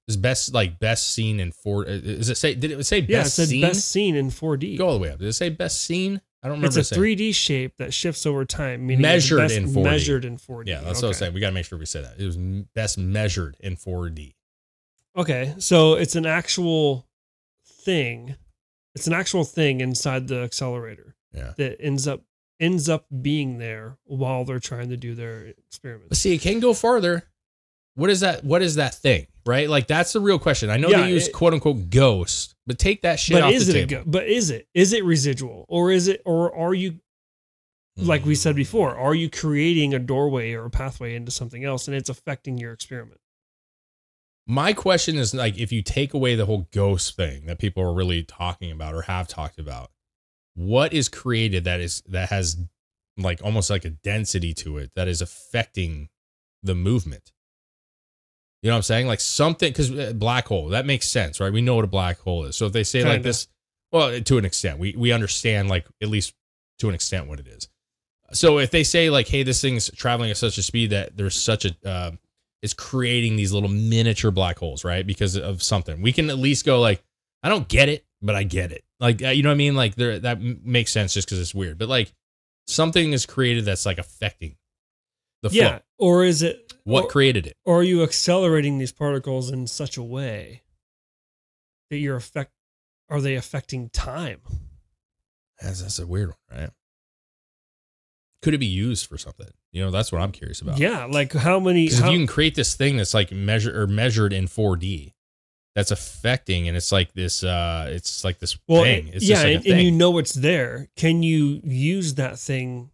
Speaker 3: is best like best seen in four? uh, Is it say? Did it say best
Speaker 4: Yeah, it said
Speaker 3: seen?
Speaker 4: best seen in 4D.
Speaker 3: Go all the way up. Did it say best seen? I don't remember.
Speaker 4: it's a 3D shape that shifts over time, meaning
Speaker 3: Measured in 4D.
Speaker 4: Measured in 4D.
Speaker 3: Yeah, that's what I was saying. We got to make sure we say that. It was best measured in 4D.
Speaker 4: Okay, so it's an actual thing. It's an actual thing inside the accelerator
Speaker 3: Yeah.
Speaker 4: that ends up ends up being there while they're trying to do their
Speaker 3: But
Speaker 4: experiments.
Speaker 3: see, it can go farther. What is that? What is that thing? Right? Like that's the real question. I know
Speaker 4: Yeah,
Speaker 3: they use
Speaker 4: it-
Speaker 3: quote unquote ghost, but take that shit
Speaker 4: But
Speaker 3: off
Speaker 4: is
Speaker 3: the
Speaker 4: it a
Speaker 3: table.
Speaker 4: go- but is it is it residual or is it or are you like we said hmm. before, are you creating a doorway or a pathway into something else and it's affecting your experiment?
Speaker 3: My question is like if you take away the whole ghost thing that people are really talking about or have talked about, what is created that is that has like almost like a density to it that is affecting the movement? You know what I'm saying? Like something because black hole that makes sense, right? We know what a black hole is. So if they say like
Speaker 4: Kinda.
Speaker 3: this, well, to an extent, we we understand like at least to an extent what it is. So if they say like, hey, this thing's traveling at such a speed that there's such a uh, is creating these little miniature black holes, right? Because of something. We can at least go like, I don't get it, but I get it. Like, uh, you know what I mean? Like there, that makes sense just because it's weird. But like something is created that's like affecting the flow.
Speaker 4: Yeah, or is it
Speaker 3: What
Speaker 4: or,
Speaker 3: created it?
Speaker 4: or are you accelerating these particles in such a way that you're affect are they affecting time?
Speaker 3: That's, that's a weird one, right? Could it be used for something? You know, that's what I'm curious about.
Speaker 4: Yeah, like how many
Speaker 3: Because if you can create this thing that's like measured or measured in 4D, that's affecting, and it's like this, uh, it's like this
Speaker 4: well,
Speaker 3: thing. It's
Speaker 4: yeah,
Speaker 3: just like
Speaker 4: and, and you know it's there. Can you use that thing?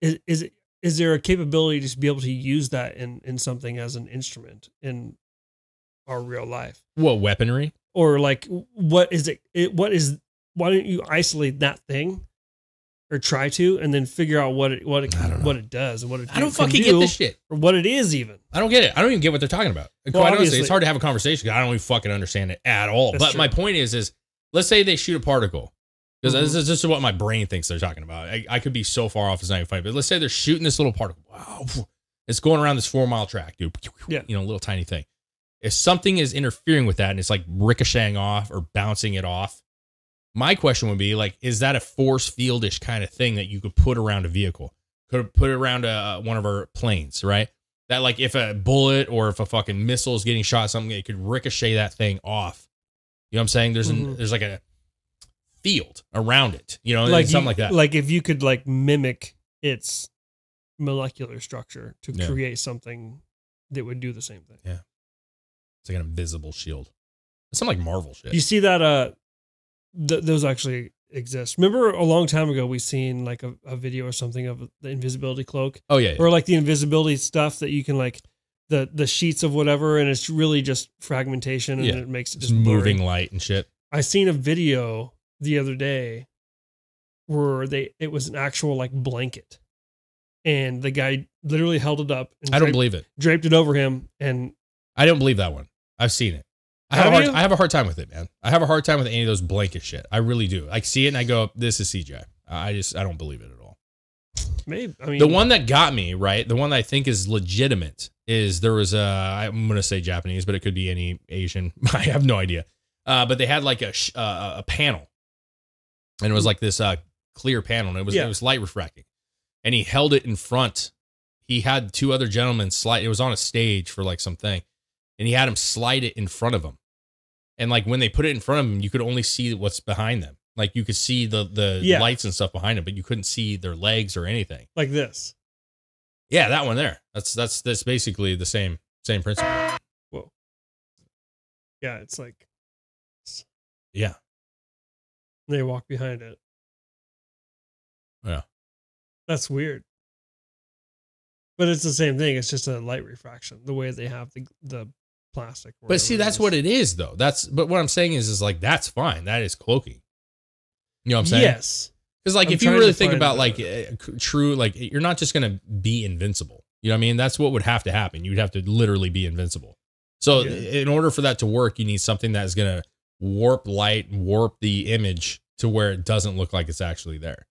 Speaker 4: Is is it is there a capability to be able to use that in in something as an instrument in our real life?
Speaker 3: what weaponry?
Speaker 4: Or like what is it, it what is why don't you isolate that thing or try to and then figure out what it what it what it does and what it
Speaker 3: I don't fucking
Speaker 4: do,
Speaker 3: get this shit.
Speaker 4: or what it is even.
Speaker 3: I don't get it. I don't even get what they're talking about.
Speaker 4: Well,
Speaker 3: Quite honestly, it's hard to have a conversation. I don't even fucking understand it at all.
Speaker 4: That's
Speaker 3: but
Speaker 4: true.
Speaker 3: my point is, is let's say they shoot a particle. Because
Speaker 4: Mhm.
Speaker 3: this is just what my brain thinks they're talking about. I, I could be so far off, not even funny. But let's say they're shooting this little particle. Wow. It's going around this four mile track, dude.
Speaker 4: Yeah.
Speaker 3: You know, a little tiny thing. If something is interfering with that and it's like ricocheting off or bouncing it off, my question would be like, is that a force fieldish kind of thing that you could put around a vehicle? Could put it around a, one of our planes, right? That like if a bullet or if a fucking missile is getting shot, something it could ricochet that thing off. You know what I'm saying? There's an,
Speaker 4: Mhm.
Speaker 3: there's like a field around it. You know,
Speaker 4: like
Speaker 3: something
Speaker 4: you-
Speaker 3: like that.
Speaker 4: Like if you could like mimic its molecular structure to
Speaker 3: Yeah.
Speaker 4: create something that would do the same thing. Yeah.
Speaker 3: It's like an invisible shield. It's some like Marvel shit.
Speaker 4: You see that uh th- those actually exist. Remember a long time ago we seen like a, a video or something of the invisibility cloak
Speaker 3: oh yeah, yeah.
Speaker 4: or like the invisibility stuff that you can like the the sheets of whatever, and it's really just fragmentation, and
Speaker 3: Yeah.
Speaker 4: it makes it
Speaker 3: Just
Speaker 4: just blurry.
Speaker 3: moving light and shit.
Speaker 4: I seen a video the other day where they it was an actual like blanket, and the guy literally held it up and
Speaker 3: I don't
Speaker 4: draped,
Speaker 3: believe it.
Speaker 4: draped it over him, and
Speaker 3: I don't believe that one. I've seen it. I have,
Speaker 4: Have
Speaker 3: a hard. I have a hard time with it, man. I have a hard time with any of those blanket shit. I really do. I see it and I go, "This is CGI." I just I don't believe it at all.
Speaker 4: maybe I mean
Speaker 3: The one that got me right, the one that I think is legitimate, is there was a I'm gonna say Japanese, but it could be any Asian. I have no idea. Uh, but they had like a sh- uh, a panel, and it was like this uh, clear panel, and it was
Speaker 4: Yeah.
Speaker 3: it was light refracting, and he held it in front. He had two other gentlemen slide. It was on a stage for like something, and he had him slide it in front of him, and like when they put it in front of him, you could only see what's behind them. Like you could see the the
Speaker 4: Yeah.
Speaker 3: lights and stuff behind them, but you couldn't see their legs or anything.
Speaker 4: like this.
Speaker 3: Yeah, that one there. That's that's that's basically the same same principle.
Speaker 4: Whoa. Yeah, it's like
Speaker 3: Yeah.
Speaker 4: They walk behind it.
Speaker 3: Yeah.
Speaker 4: That's weird. But it's the same thing. It's just a light refraction. The way they have the the plastic.
Speaker 3: But see, that's what it is, though. That's but what I'm saying is is like that's fine. That is cloaking. You know what I'm saying?
Speaker 4: Yes.
Speaker 3: Because like
Speaker 4: I'm
Speaker 3: if you really think about
Speaker 4: the-
Speaker 3: like uh, true like you're not just going to be invincible. You know what I mean? That's what would have to happen. You'd have to literally be invincible. So
Speaker 4: Yeah.
Speaker 3: in order for that to work, you need something that is going to warp light, warp the image to where it doesn't look like it's actually there.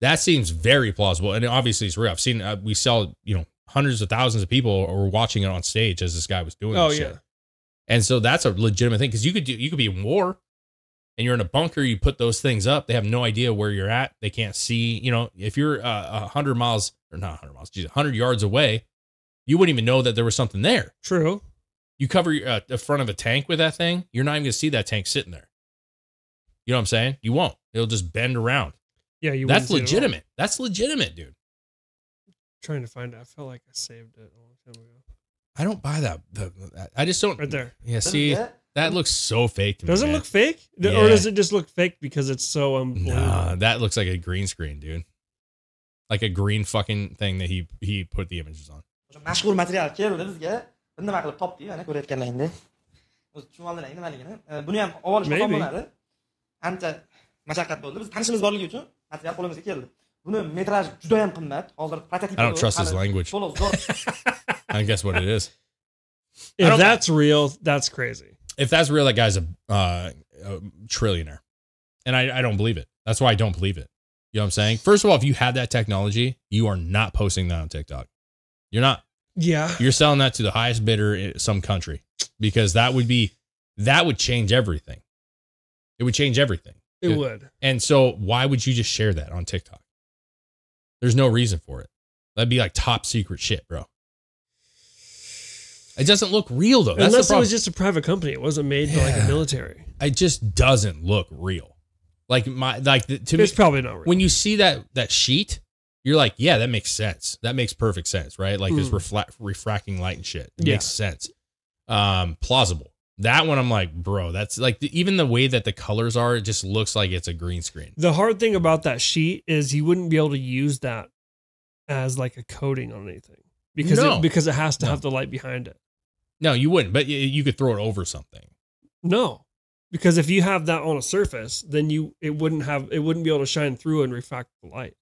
Speaker 3: That seems very plausible, and obviously it's real. I've seen uh, we saw you know hundreds of thousands of people were watching it on stage as this guy was doing.
Speaker 4: Oh
Speaker 3: this
Speaker 4: yeah.
Speaker 3: shit. And so that's a legitimate thing because you could do you could be in war and you're in a bunker, you put those things up, they have no idea where you're at. They can't see, you know, if you're uh, a hundred miles or not hundred miles, hundred yards away, you wouldn't even know that there was something there.
Speaker 4: True.
Speaker 3: You cover uh, the front of a tank with that thing, you're not even gonna see that tank sitting there. You know what I'm saying? You won't. It'll just bend around.
Speaker 4: Yeah, you.
Speaker 3: That's
Speaker 4: wouldn't see it at all.
Speaker 3: legitimate. That's legitimate, dude.
Speaker 4: trying to find it. I felt like I saved it a long time ago.
Speaker 3: I don't buy that. The, I just don't.
Speaker 4: Right there.
Speaker 3: Yeah, see, that looks so fake to me.
Speaker 4: Does it
Speaker 3: man.
Speaker 4: look fake,
Speaker 3: Yeah.
Speaker 4: or does it just look fake because it's so unbelievable?
Speaker 3: Nah, that looks like a green screen, dude. Like a green fucking thing that he he put the images on.
Speaker 5: O'sha mashhur material keldi bizga bir nima qilib topdik mana ko'rayotganlaringdek o'zi tushunib oldilar nimaligini E, buni ham olib olish oson bo'ladi ancha mashaqqat bo'ldi biz tanishimiz borligi uchun material qo'limizga keldi buni metraj juda ham qimmat hozir prototip
Speaker 3: I don't trust his language. I guess what it is.
Speaker 4: If that's real, that's crazy.
Speaker 3: If that's real, that guy's a, uh, a trillionaire, and I I don't believe it. That's why I don't believe it. You know what I'm saying? First of all, if you have that technology, you are not posting that on TikTok. You're not.
Speaker 4: Yeah.
Speaker 3: You're selling that to the highest bidder in some country because that would be that would change everything. It would change everything.
Speaker 4: It
Speaker 3: Yeah.
Speaker 4: would.
Speaker 3: And so why would you just share that on TikTok? There's no reason for it. That'd be like top secret shit, bro. It doesn't look real though. That's
Speaker 4: Unless it was just a private company. It wasn't made for like a military.
Speaker 3: it just doesn't look real. Like my like the, to me
Speaker 4: It's probably not real.
Speaker 3: when you see that that sheet, you're like, yeah, that makes sense. That makes perfect sense, right? Like it's
Speaker 4: Mm.
Speaker 3: reflect refracting light and shit. It
Speaker 4: Yeah.
Speaker 3: makes sense. Um, plausible. That one, I'm like, bro, that's like the, even the way that the colors are, it just looks like it's a green screen.
Speaker 4: the hard thing about that sheet is you wouldn't be able to use that as like a coating on anything because
Speaker 3: No.
Speaker 4: it, because it has to
Speaker 3: No.
Speaker 4: have the light behind it.
Speaker 3: No, you wouldn't, but you could throw it over something.
Speaker 4: No, because if you have that on a surface, then you it wouldn't have it wouldn't be able to shine through and refract the light.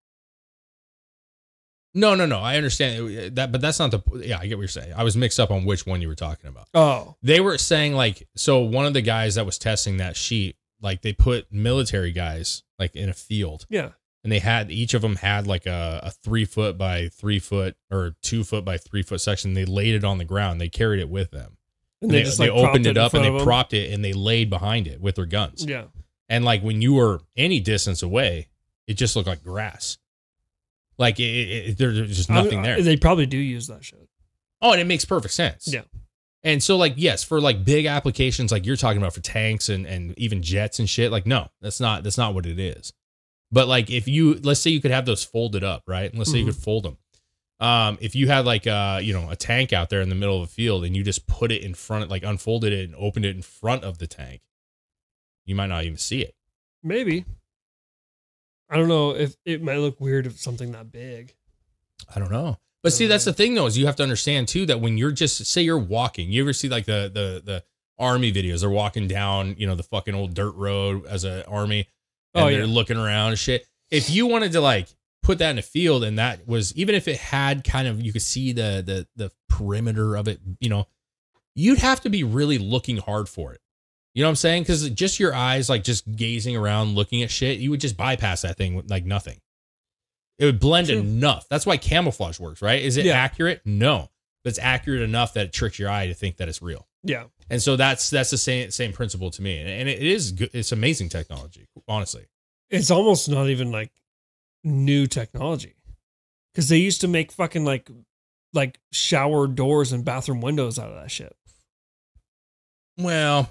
Speaker 3: No, no, no. I understand uh, that, but that's not the. Yeah, I get what you're saying. I was mixed up on which one you were talking about.
Speaker 4: Oh,
Speaker 3: They were saying like, so one of the guys that was testing that sheet, like they put military guys like in a field,
Speaker 4: yeah,
Speaker 3: and they had each of them had like a, a three foot by three foot or two foot by three foot section. They laid it on the ground. They carried it with them.
Speaker 4: and
Speaker 3: they,
Speaker 4: they, just
Speaker 3: they
Speaker 4: like
Speaker 3: opened it up and they propped it and they laid behind it with their guns.
Speaker 4: Yeah,
Speaker 3: And like when you were any distance away, it just looked like grass. Like it, it, it- there- there's just nothing
Speaker 4: I-
Speaker 3: there.
Speaker 4: They probably do use that shit.
Speaker 3: Oh, and it makes perfect sense.
Speaker 4: Yeah.
Speaker 3: And so, like, yes, for like big applications, like you're talking about for tanks and and even jets and shit, like, no, that's not that's not what it is. But like, if you let's say you could have those folded up, right? And let's say you
Speaker 4: Mhm.
Speaker 3: could fold them. Um, if you had like uh, you know, a tank out there in the middle of a field and you just put it in front, like unfolded it and opened it in front of the tank, you might not even see it.
Speaker 4: Maybe. I don't know if it might look weird if something that big.
Speaker 3: I don't know. But see, that's the thing though, is you have to understand too that when you're just say you're walking, you ever see like the the the army videos? They're walking down, you know, the fucking old dirt road as an army, and
Speaker 4: Oh,
Speaker 3: they're looking around and shit. If you wanted to like put that in a field and that was even if it had kind of you could see the the the perimeter of it, you know, you'd have to be really looking hard for it. You know what I'm saying? Because just your eyes, like just gazing around, looking at shit, you would just bypass that thing with like nothing. It would blend
Speaker 4: True.
Speaker 3: enough. That's why camouflage works, right? Is it
Speaker 4: Yeah.
Speaker 3: accurate? No, but it's accurate enough that it tricks your eye to think that it's real.
Speaker 4: Yeah.
Speaker 3: And so that's that's the same same principle to me, and it is good. It's amazing technology, honestly.
Speaker 4: It's almost not even like new technology. Cause they used to make fucking like like shower doors and bathroom windows out of that shit.
Speaker 3: Well,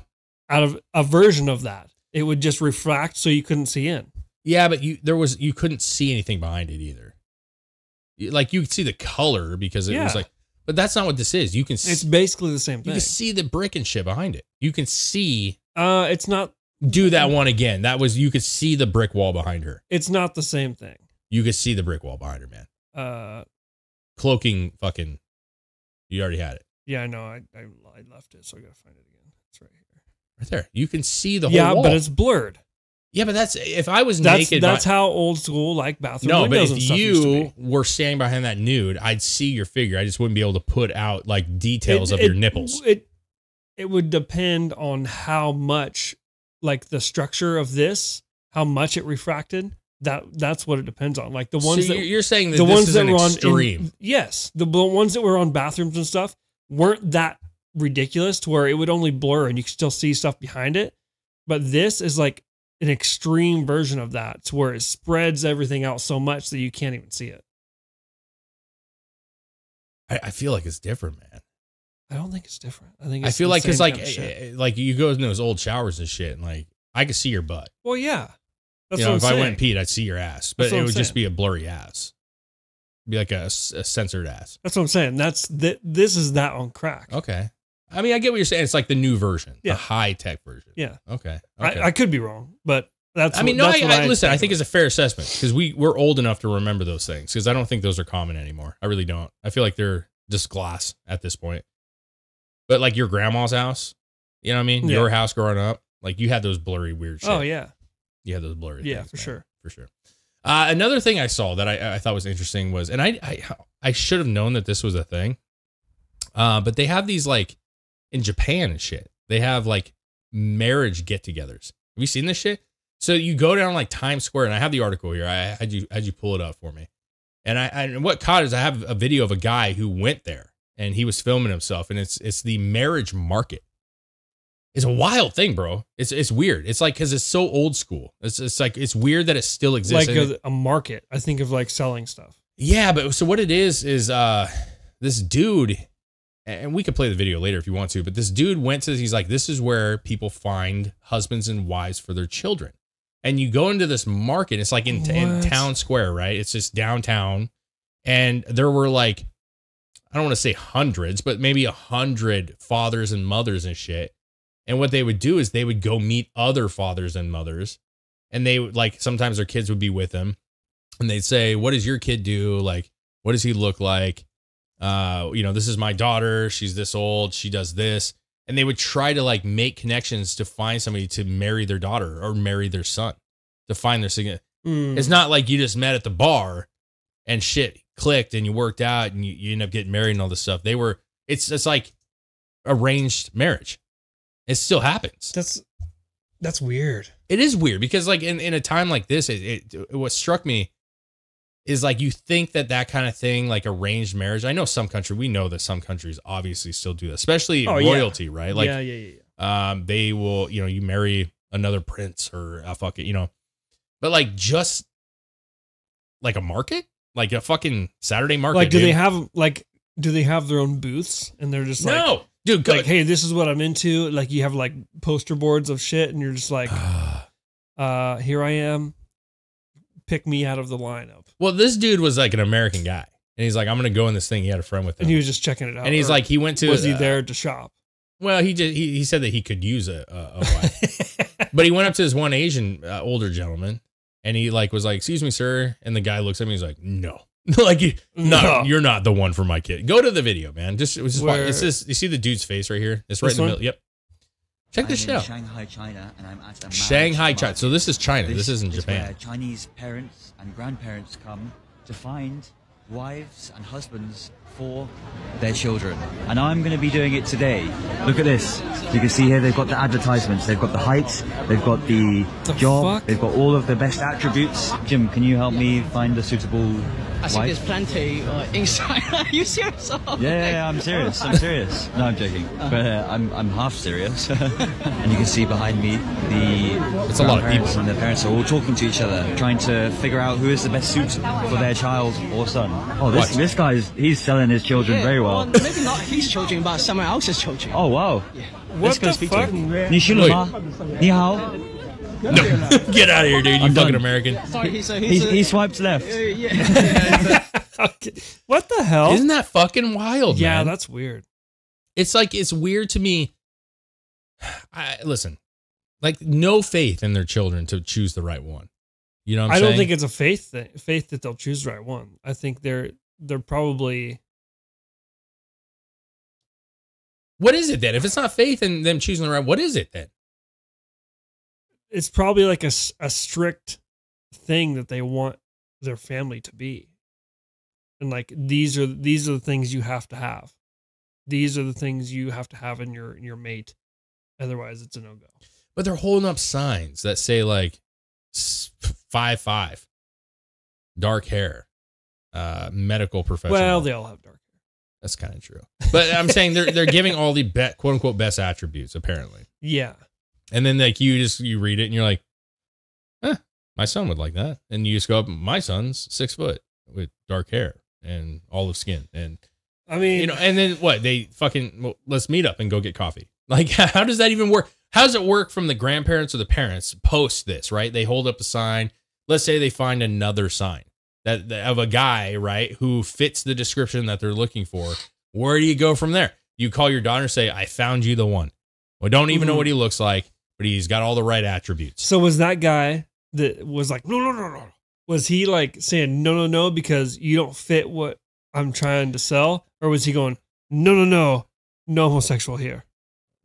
Speaker 4: Out of a version of that. It would just refract so you couldn't see in.
Speaker 3: yeah, but you there was you couldn't see anything behind it either. Like you could see the color because it was like, but that's not what this is. You can
Speaker 4: See,
Speaker 3: It's
Speaker 4: basically the same thing.
Speaker 3: you can see the brick and shit behind it. You can see
Speaker 4: Uh it's not
Speaker 3: do that one again. That was you could see the brick wall behind her.
Speaker 4: it's not the same thing.
Speaker 3: You could see the brick wall behind her, man.
Speaker 4: Uh
Speaker 3: Cloaking, fucking. You already had it
Speaker 4: yeah, I know. I, I I left it, so I gotta find it again. It's right here.
Speaker 3: Right there. You can see the whole
Speaker 4: Yeah,
Speaker 3: wall.
Speaker 4: but it's blurred.
Speaker 3: yeah, but that's if I was
Speaker 4: That's
Speaker 3: naked.
Speaker 4: that's
Speaker 3: by-
Speaker 4: how old school like bathroom
Speaker 3: no, but if you were standing behind that nude, I'd see your figure. I just wouldn't be able to put out like details
Speaker 4: It-
Speaker 3: of your nipples.
Speaker 4: It it would depend on how much like the structure of this, how much it refracted. That that's what it depends on. Like the ones
Speaker 3: so
Speaker 4: that
Speaker 3: you're- saying that
Speaker 4: the
Speaker 3: this
Speaker 4: ones
Speaker 3: is
Speaker 4: that were on
Speaker 3: extreme.
Speaker 4: in, yes, the ones that were on bathrooms and stuff weren't that ridiculous to where it would only blur and you could still see stuff behind it. But this is like an extreme version of that to where it spreads everything out so much that you can't even see it.
Speaker 3: I, I feel like it's different, man.
Speaker 4: I don't think it's different. I think
Speaker 3: I
Speaker 4: it's
Speaker 3: feel like because
Speaker 4: same
Speaker 3: like
Speaker 4: kind of shit.
Speaker 3: eh, eh, like you go in those old showers and shit, and like I could see your butt.
Speaker 4: well, yeah, that's
Speaker 3: you know, if
Speaker 4: I'm
Speaker 3: I
Speaker 4: saying.
Speaker 3: went and peed, I'd see your ass, but it would just be a blurry ass, be like a censored ass.
Speaker 4: That's what I'm saying. That's th- this is that on crack.
Speaker 3: Okay, I mean I get what you're saying. It's like the new version,
Speaker 4: Yeah.
Speaker 3: the high tech version.
Speaker 4: Yeah,
Speaker 3: Okay. okay.
Speaker 4: I, I could be wrong, but that's.
Speaker 3: I mean,
Speaker 4: what,
Speaker 3: no, I,
Speaker 4: what
Speaker 3: I, listen. I
Speaker 4: think
Speaker 3: think it's a fair assessment because we we're old enough to remember those things because I don't think those are common anymore. I really don't. I feel like they're just glass at this point. But like your grandma's house, you know what I mean?
Speaker 4: Yeah.
Speaker 3: Your house growing up, like you had those blurry weird shit.
Speaker 4: Oh yeah,
Speaker 3: you had those blurry.
Speaker 4: Yeah,
Speaker 3: things,
Speaker 4: for
Speaker 3: man.
Speaker 4: sure.
Speaker 3: for sure. Uh, another thing I saw that I, I thought was interesting was, and I I, I should have known that this was a thing, uh, but they have these like in Japan and shit. They have like marriage get-togethers. Have you seen this shit? So you go down like Times Square, and I have the article here. I had you had you pull it up for me, and I and what caught is I have a video of a guy who went there and he was filming himself, and it's it's the marriage market. It's a wild thing, bro. It's it's weird. It's like because it's so old school. It's it's like it's weird that it still exists.
Speaker 4: like a, a market. I think of like selling stuff.
Speaker 3: yeah, but so what it is is uh this dude, and we could play the video later if you want to, but this dude went to he's like, this is where people find husbands and wives for their children. And you go into this market, it's like in, in town square, right? It's just downtown. And there were like, I don't want to say hundreds, but maybe a hundred fathers and mothers and shit. And what they would do is they would go meet other fathers and mothers. And they would like sometimes their kids would be with them and they'd say, "What does your kid do? Like, what does he look like? Uh, you know, this is my daughter. She's this old. She does this." And they would try to like make connections to find somebody to marry their daughter or marry their son, to find their significant.
Speaker 4: Mm.
Speaker 3: It's not like you just met at the bar and shit clicked and you worked out and you, you end up getting married and all this stuff. They were. It's it's like arranged marriage. It still happens
Speaker 4: That's that's weird.
Speaker 3: it is weird because like in, in a time like this it, it what struck me is like you think that that kind of thing like arranged marriage i know some country we know that some countries obviously still do that especially
Speaker 4: Oh, yeah.
Speaker 3: royalty right like
Speaker 4: yeah, yeah, yeah. yeah.
Speaker 3: um they will you know you marry another prince or a fucking you know but like just like a market like a fucking saturday market
Speaker 4: Like, do
Speaker 3: dude.
Speaker 4: they have like do they have their own booths and they're just like
Speaker 3: no dude
Speaker 4: like hey this is what I'm into like you have like poster boards of shit and you're just like uh here I am pick me out of the lineup
Speaker 3: well this dude was like an american guy and he's like i'm gonna go in this thing he had a friend with him
Speaker 4: and he was just checking it out
Speaker 3: and he's
Speaker 4: or
Speaker 3: like he went to
Speaker 4: was he
Speaker 3: uh,
Speaker 4: there to shop
Speaker 3: Well, he did. He, he said that he could use a, a, a wife, but he went up to this one Asian uh, older gentleman, and he like was like, "Excuse me, sir," and the guy looks at me. He's like, "No," like you, no,
Speaker 4: No.
Speaker 3: you're not the one for my kid. Go to the video, man. Just it was just
Speaker 4: Where-
Speaker 3: it's this. You see the dude's face right here? It's right
Speaker 4: This
Speaker 3: in the
Speaker 4: one?
Speaker 3: middle. Yep. Check this shit out.
Speaker 6: Shanghai, China, and I'm at a marriage
Speaker 3: Shanghai, China.
Speaker 6: market.
Speaker 3: So this is China. This, isn't
Speaker 6: is
Speaker 3: Japan.
Speaker 6: Where Chinese parents and grandparents come to find wives and husbands for their children. And I'm going to be doing it today. Look at this. You can see here they've got the advertisements. They've got the height. They've got the,
Speaker 4: The
Speaker 6: job.
Speaker 4: fuck?
Speaker 6: They've got all of the best attributes. Jim, can you help me find a suitable
Speaker 7: I think there's plenty uh, inside. Are you serious?
Speaker 6: Yeah, yeah, yeah, I'm serious. I'm serious. No, I'm joking. But uh, I'm, I'm half serious. and you can see behind me the
Speaker 3: It's a lot of people.
Speaker 6: and their parents are all talking to each other, trying to figure out who is the best suit for their child or son. Oh, this this guy's he's selling his children very well.
Speaker 7: maybe not his children, but someone else's children.
Speaker 6: Oh wow.
Speaker 4: What
Speaker 6: Let's go
Speaker 4: the
Speaker 6: speak to
Speaker 4: fuck?
Speaker 6: him. 你是了吗？你好。
Speaker 3: No, get out of here, dude. You
Speaker 6: I'm
Speaker 3: fucking
Speaker 6: done.
Speaker 3: American.
Speaker 7: Sorry, he's a,
Speaker 6: He,
Speaker 7: he's a,
Speaker 6: he swipes left.
Speaker 7: uh, yeah.
Speaker 4: Okay. What the hell?
Speaker 3: Isn't that fucking wild?
Speaker 4: yeah,
Speaker 3: man?
Speaker 4: that's weird.
Speaker 3: it's like it's weird to me. I listen, like no faith in their children to choose the right one. You know, what I'm
Speaker 4: I don't
Speaker 3: saying?
Speaker 4: think it's a faith thing, faith that they'll choose the right one. I think they're they're probably
Speaker 3: What is it then? If it's not faith in them choosing the right, what is it then?
Speaker 4: it's probably like a, a strict thing that they want their family to be. And like these are these are the things you have to have. These are the things you have to have in your in your mate. Otherwise it's a no-go.
Speaker 3: But they're holding up signs that say like five five, dark hair, uh, medical professional.
Speaker 4: Well, they all have dark hair.
Speaker 3: That's kind of true. But I'm saying they're they're giving all the be- quote unquote best attributes apparently,
Speaker 4: Yeah.
Speaker 3: and then like you just you read it and you're like, eh, my son would like that, and you just go up, my son's six foot with dark hair and olive skin, and
Speaker 4: I mean,
Speaker 3: you know, and then what they fucking well, let's meet up and go get coffee. Like, how does that even work? How does it work from the grandparents or the parents post this? Right? They hold up a sign. Let's say they find another sign that, that of a guy right who fits the description that they're looking for. Where do you go from there? You call your daughter, and say, "I found you the one." Well, don't even know
Speaker 4: Mhm.
Speaker 3: what he looks like, but he's got all the right attributes.
Speaker 4: so was that guy that was like, no, no, no, no. Was he like saying no, no, no because you don't fit what I'm trying to sell, or was he going, no, no, no, no homosexual here?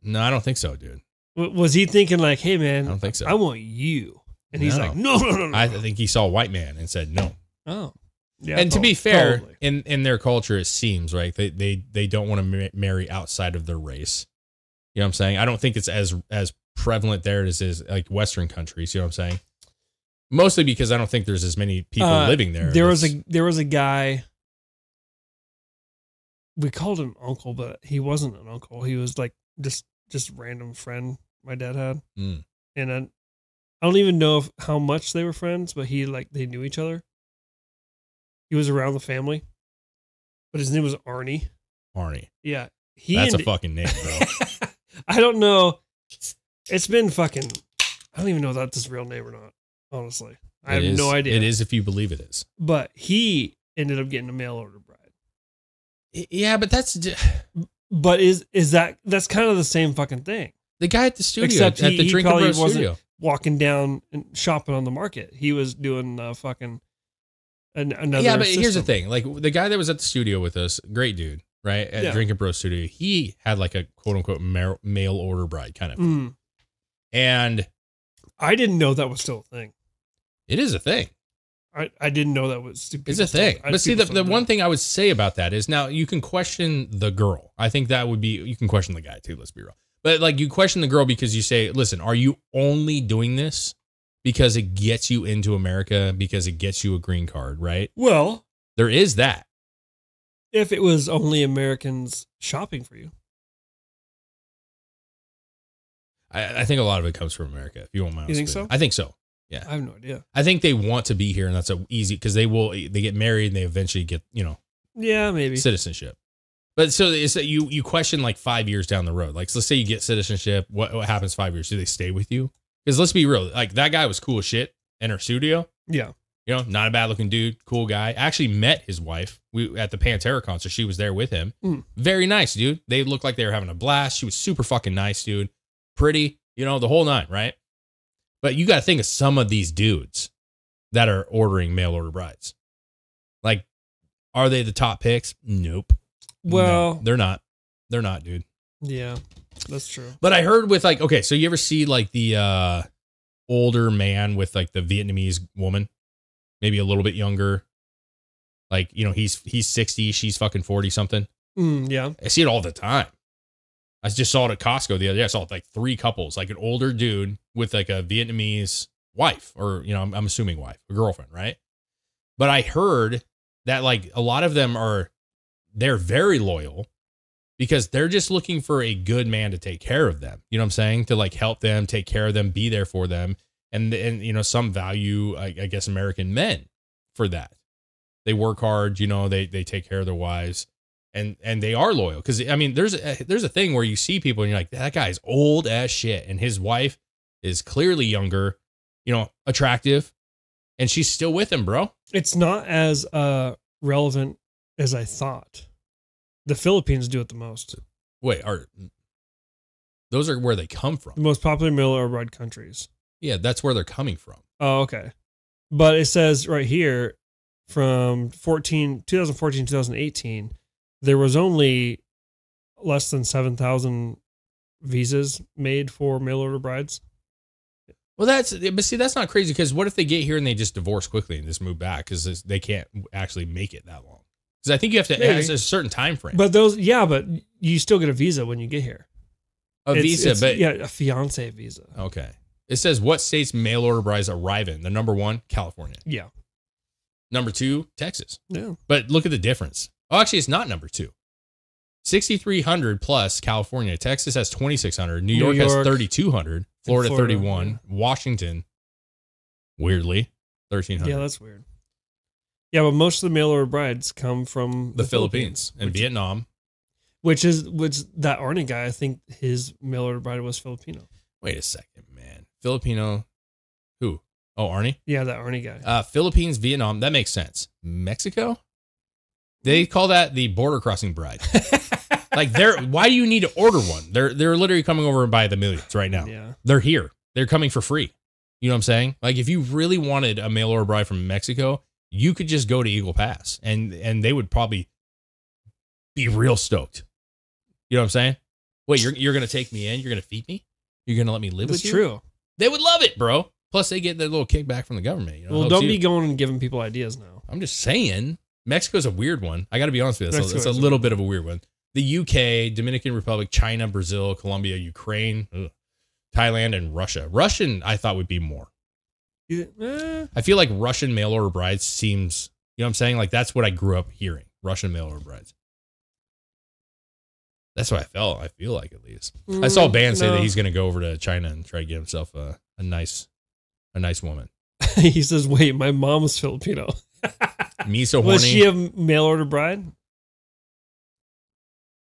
Speaker 3: No, I don't think so, dude.
Speaker 4: W- Was he thinking like, hey man,
Speaker 3: I don't think so.
Speaker 4: I want you, and he's
Speaker 3: No.
Speaker 4: like, no, no, no, no.
Speaker 3: I think he saw a white man and said no.
Speaker 4: Oh, yeah.
Speaker 3: and to be fair,
Speaker 4: probably.
Speaker 3: in in their culture, it seems right they they they don't want to ma- marry outside of their race. You know what I'm saying? I don't think it's as as prevalent there as is like Western countries. You know what I'm saying? Mostly because I don't think there's as many people
Speaker 4: Uh,
Speaker 3: living there.
Speaker 4: There was a there was a guy. We called him uncle, but he wasn't an uncle. He was like just just random friend my dad had,
Speaker 3: Mm.
Speaker 4: and I, I don't even know if how much they were friends, but he like they knew each other. He was around the family, but his name was Arnie.
Speaker 3: Arnie.
Speaker 4: Yeah, he.
Speaker 3: That's a fucking name, bro.
Speaker 4: I don't know. It's been fucking. I don't even know if that's his real name or not. Honestly, I
Speaker 3: It
Speaker 4: have
Speaker 3: is-
Speaker 4: no idea.
Speaker 3: It is if you believe it is.
Speaker 4: but he ended up getting a mail order bride.
Speaker 3: Yeah, but that's
Speaker 4: But is is that that's kind of the same fucking thing?
Speaker 3: the guy at the studio
Speaker 4: Except
Speaker 3: at
Speaker 4: he-
Speaker 3: the
Speaker 4: he
Speaker 3: Drink
Speaker 4: probably
Speaker 3: and
Speaker 4: wasn't-
Speaker 3: studio.
Speaker 4: Walking down and shopping on the market, he was doing uh, fucking an, another.
Speaker 3: yeah, but here's the thing: like the guy that was at the studio with us, great dude, right? At
Speaker 4: Yeah.
Speaker 3: Drink and Bro Studio, he had like a quote unquote mail order bride kind of,
Speaker 4: Mm.
Speaker 3: and
Speaker 4: I didn't know that was still a thing.
Speaker 3: it is a thing.
Speaker 4: I, I didn't know that was.
Speaker 3: It's a thing.
Speaker 4: I-
Speaker 3: But see, the, the one thing I would say about that is now you can question the girl. I think that would be, you can question the guy too, let's be real. But like you question the girl because you say, listen, are you only doing this because it gets you into America, because it gets you a green card, right?
Speaker 4: Well,
Speaker 3: There is that.
Speaker 4: if it was only Americans shopping for you,
Speaker 3: I, I think a lot of it comes from America, if you want my
Speaker 4: You think
Speaker 3: opinion.
Speaker 4: so?
Speaker 3: I think so.
Speaker 4: Yeah, I have no idea.
Speaker 3: I think they want to be here and that's a easy because they will, they get married and they eventually get, you know,
Speaker 4: Yeah, maybe.
Speaker 3: citizenship. But so it's that you you question like five years down the road. Like so let's say you get citizenship. What what happens five years? Do they stay with you? Because let's be real. Like that guy was cool as shit in our studio.
Speaker 4: Yeah.
Speaker 3: You know, not a bad looking dude, cool guy. I Actually met his wife. We at the Pantera concert. She was there with him.
Speaker 4: Mm.
Speaker 3: Very nice, dude. They looked like they were having a blast. She was super fucking nice, dude. Pretty, you know, the whole nine, right? But you got to think of some of these dudes that are ordering mail order brides. Like Are they the top picks? Nope. No,
Speaker 4: Well,
Speaker 3: they're not. They're not, dude.
Speaker 4: yeah, that's true.
Speaker 3: But I heard with like, okay, so you ever see like the uh older man with like the Vietnamese woman, maybe a little bit younger. Like, you know, he's he's 60, she's fucking 40 something.
Speaker 4: Mm, yeah.
Speaker 3: I see it all the time. I just saw it at Costco the other day. I saw like three couples, like an older dude with like a Vietnamese wife, or you know, I'm, I'm assuming wife, a girlfriend, right? But I heard that like a lot of them are they're very loyal because they're just looking for a good man to take care of them. You know what I'm saying? To like help them, take care of them, be there for them. And and you know, some value, I, I guess, American men for that. They work hard, you know, they they take care of their wives and and they are loyal because I mean there's a, there's a thing where you see people and you're like that guy's old as shit and his wife is clearly younger, you know, attractive, and she's still with him, bro.
Speaker 4: It's not as uh relevant as I thought. The Philippines do it the most.
Speaker 3: Wait, are those are where they come from?
Speaker 4: The most popular mail order bride countries.
Speaker 3: Yeah, that's where they're coming from.
Speaker 4: Oh, okay. But it says right here from 14 2014 2018 there was only less than 7,000 visas made for mail order brides.
Speaker 3: Well, that's but see that's not crazy because what if they get here and they just divorce quickly and just move back because they can't actually make it that long? Because I think you have to
Speaker 4: Maybe.
Speaker 3: a certain time frame.
Speaker 4: But those yeah, but you still get a visa when you get here.
Speaker 3: a
Speaker 4: It's-
Speaker 3: visa,
Speaker 4: it's-
Speaker 3: but
Speaker 4: yeah, a fiance visa.
Speaker 3: okay. It says what states mail order brides arrive in. The number one, California.
Speaker 4: Yeah.
Speaker 3: Number two, Texas.
Speaker 4: Yeah.
Speaker 3: But look at the difference. Oh, actually, it's not number two. 6,300 plus California. Texas has 2,600. New,
Speaker 4: New
Speaker 3: York, has 3,200. Florida,
Speaker 4: Florida,
Speaker 3: 31. Washington, weirdly, 1,300.
Speaker 4: Yeah, that's weird. Yeah, but most of the mail order brides come from
Speaker 3: the Philippines and
Speaker 4: which,
Speaker 3: Vietnam.
Speaker 4: which is which that Arnie guy. I think his mail order bride was Filipino.
Speaker 3: Wait a second, man. Filipino. Who? Oh, Arnie?
Speaker 4: Yeah, that Arnie guy.
Speaker 3: Uh, Philippines, Vietnam. That makes sense. Mexico? They call that the border crossing bride. like they're why do you need to order one? They're they're literally coming over by the millions right now.
Speaker 4: Yeah.
Speaker 3: They're here. They're coming for free. You know what I'm saying? Like if you really wanted a mail order bride from Mexico, you could just go to Eagle Pass and and they would probably be real stoked. You know what I'm saying? Wait, you're you're gonna take me in? You're gonna feed me? You're gonna let me live
Speaker 4: That's
Speaker 3: with you?
Speaker 4: true.
Speaker 3: They would love it, bro. Plus, they get that little kickback from the government. You know,
Speaker 4: Well, don't
Speaker 3: you.
Speaker 4: be going and giving people ideas now.
Speaker 3: I'm just saying, Mexico's a weird one. I got to be honest with you. It's, a,
Speaker 4: Mexico
Speaker 3: it's a
Speaker 4: is a
Speaker 3: little bit of a weird one. The UK, Dominican Republic, China, Brazil, Colombia, Ukraine, ugh, Thailand, and Russia. Russian, I thought would be more.
Speaker 4: You- eh,
Speaker 3: I feel like Russian mail order brides seems, you know what I'm saying? Like that's what I grew up hearing. Russian mail order brides. That's what I felt. I feel like at least. I saw
Speaker 4: Mm,
Speaker 3: Ban say that he's going to go over to China and try to get himself a, a nice, a nice woman.
Speaker 4: he says, "Wait, my mom was Filipino.
Speaker 3: Me so horny.
Speaker 4: Was she a mail order bride?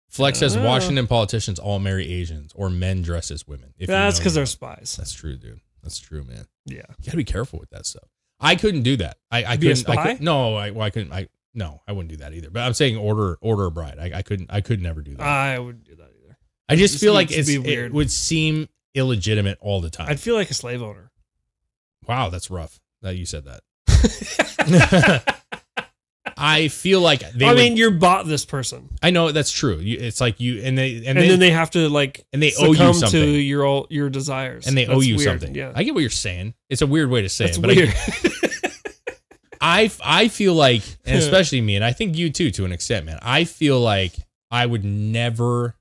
Speaker 3: Flex says
Speaker 4: Oh.
Speaker 3: Washington politicians all marry Asians or men dress as women. If
Speaker 4: That's because
Speaker 3: you
Speaker 4: they're spies.
Speaker 3: That's true, dude. That's true, man.
Speaker 4: Yeah.
Speaker 3: You gotta be careful with that stuff. I couldn't do that. I, I couldn't. I
Speaker 4: spy?
Speaker 3: could, no, I, well, I couldn't. I no, I wouldn't do that either. But I'm saying order order a bride. I, I couldn't. I could never do that.
Speaker 4: I wouldn't do that either.
Speaker 3: I just feel like it's, it would seem illegitimate all the time.
Speaker 4: I'd feel like a slave owner.
Speaker 3: wow, that's rough that you said that. I feel like they.
Speaker 4: I
Speaker 3: would-
Speaker 4: mean, you're bought this person,
Speaker 3: I know that's true. You, it's like you and they and,
Speaker 4: and,
Speaker 3: they,
Speaker 4: then they have to like
Speaker 3: and they owe you something.
Speaker 4: to your all your desires,
Speaker 3: and they owe you
Speaker 4: weird.
Speaker 3: something.
Speaker 4: Yeah,
Speaker 3: I get what you're saying. It's a weird way to say
Speaker 4: that's
Speaker 3: it, but I. I I feel like, and especially me, and I think you too, to an extent, man. I feel like I would never.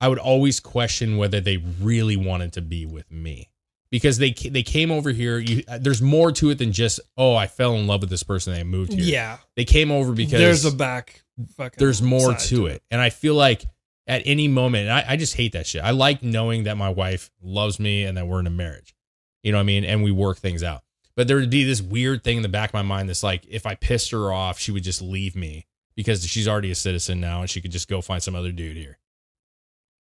Speaker 3: I would always question whether they really wanted to be with me because they they came over here. You, uh, there's more to it than just oh, I fell in love with this person. and I moved here.
Speaker 4: yeah.
Speaker 3: they came over because
Speaker 4: There's a back. Fucking
Speaker 3: there's more
Speaker 4: side
Speaker 3: to it. And I feel like at any moment, and I, I just hate that shit. I like knowing that my wife loves me and that we're in a marriage. You know what I mean? And we work things out. But there would be this weird thing in the back of my mind that's like, if I pissed her off, she would just leave me because she's already a citizen now and she could just go find some other dude here.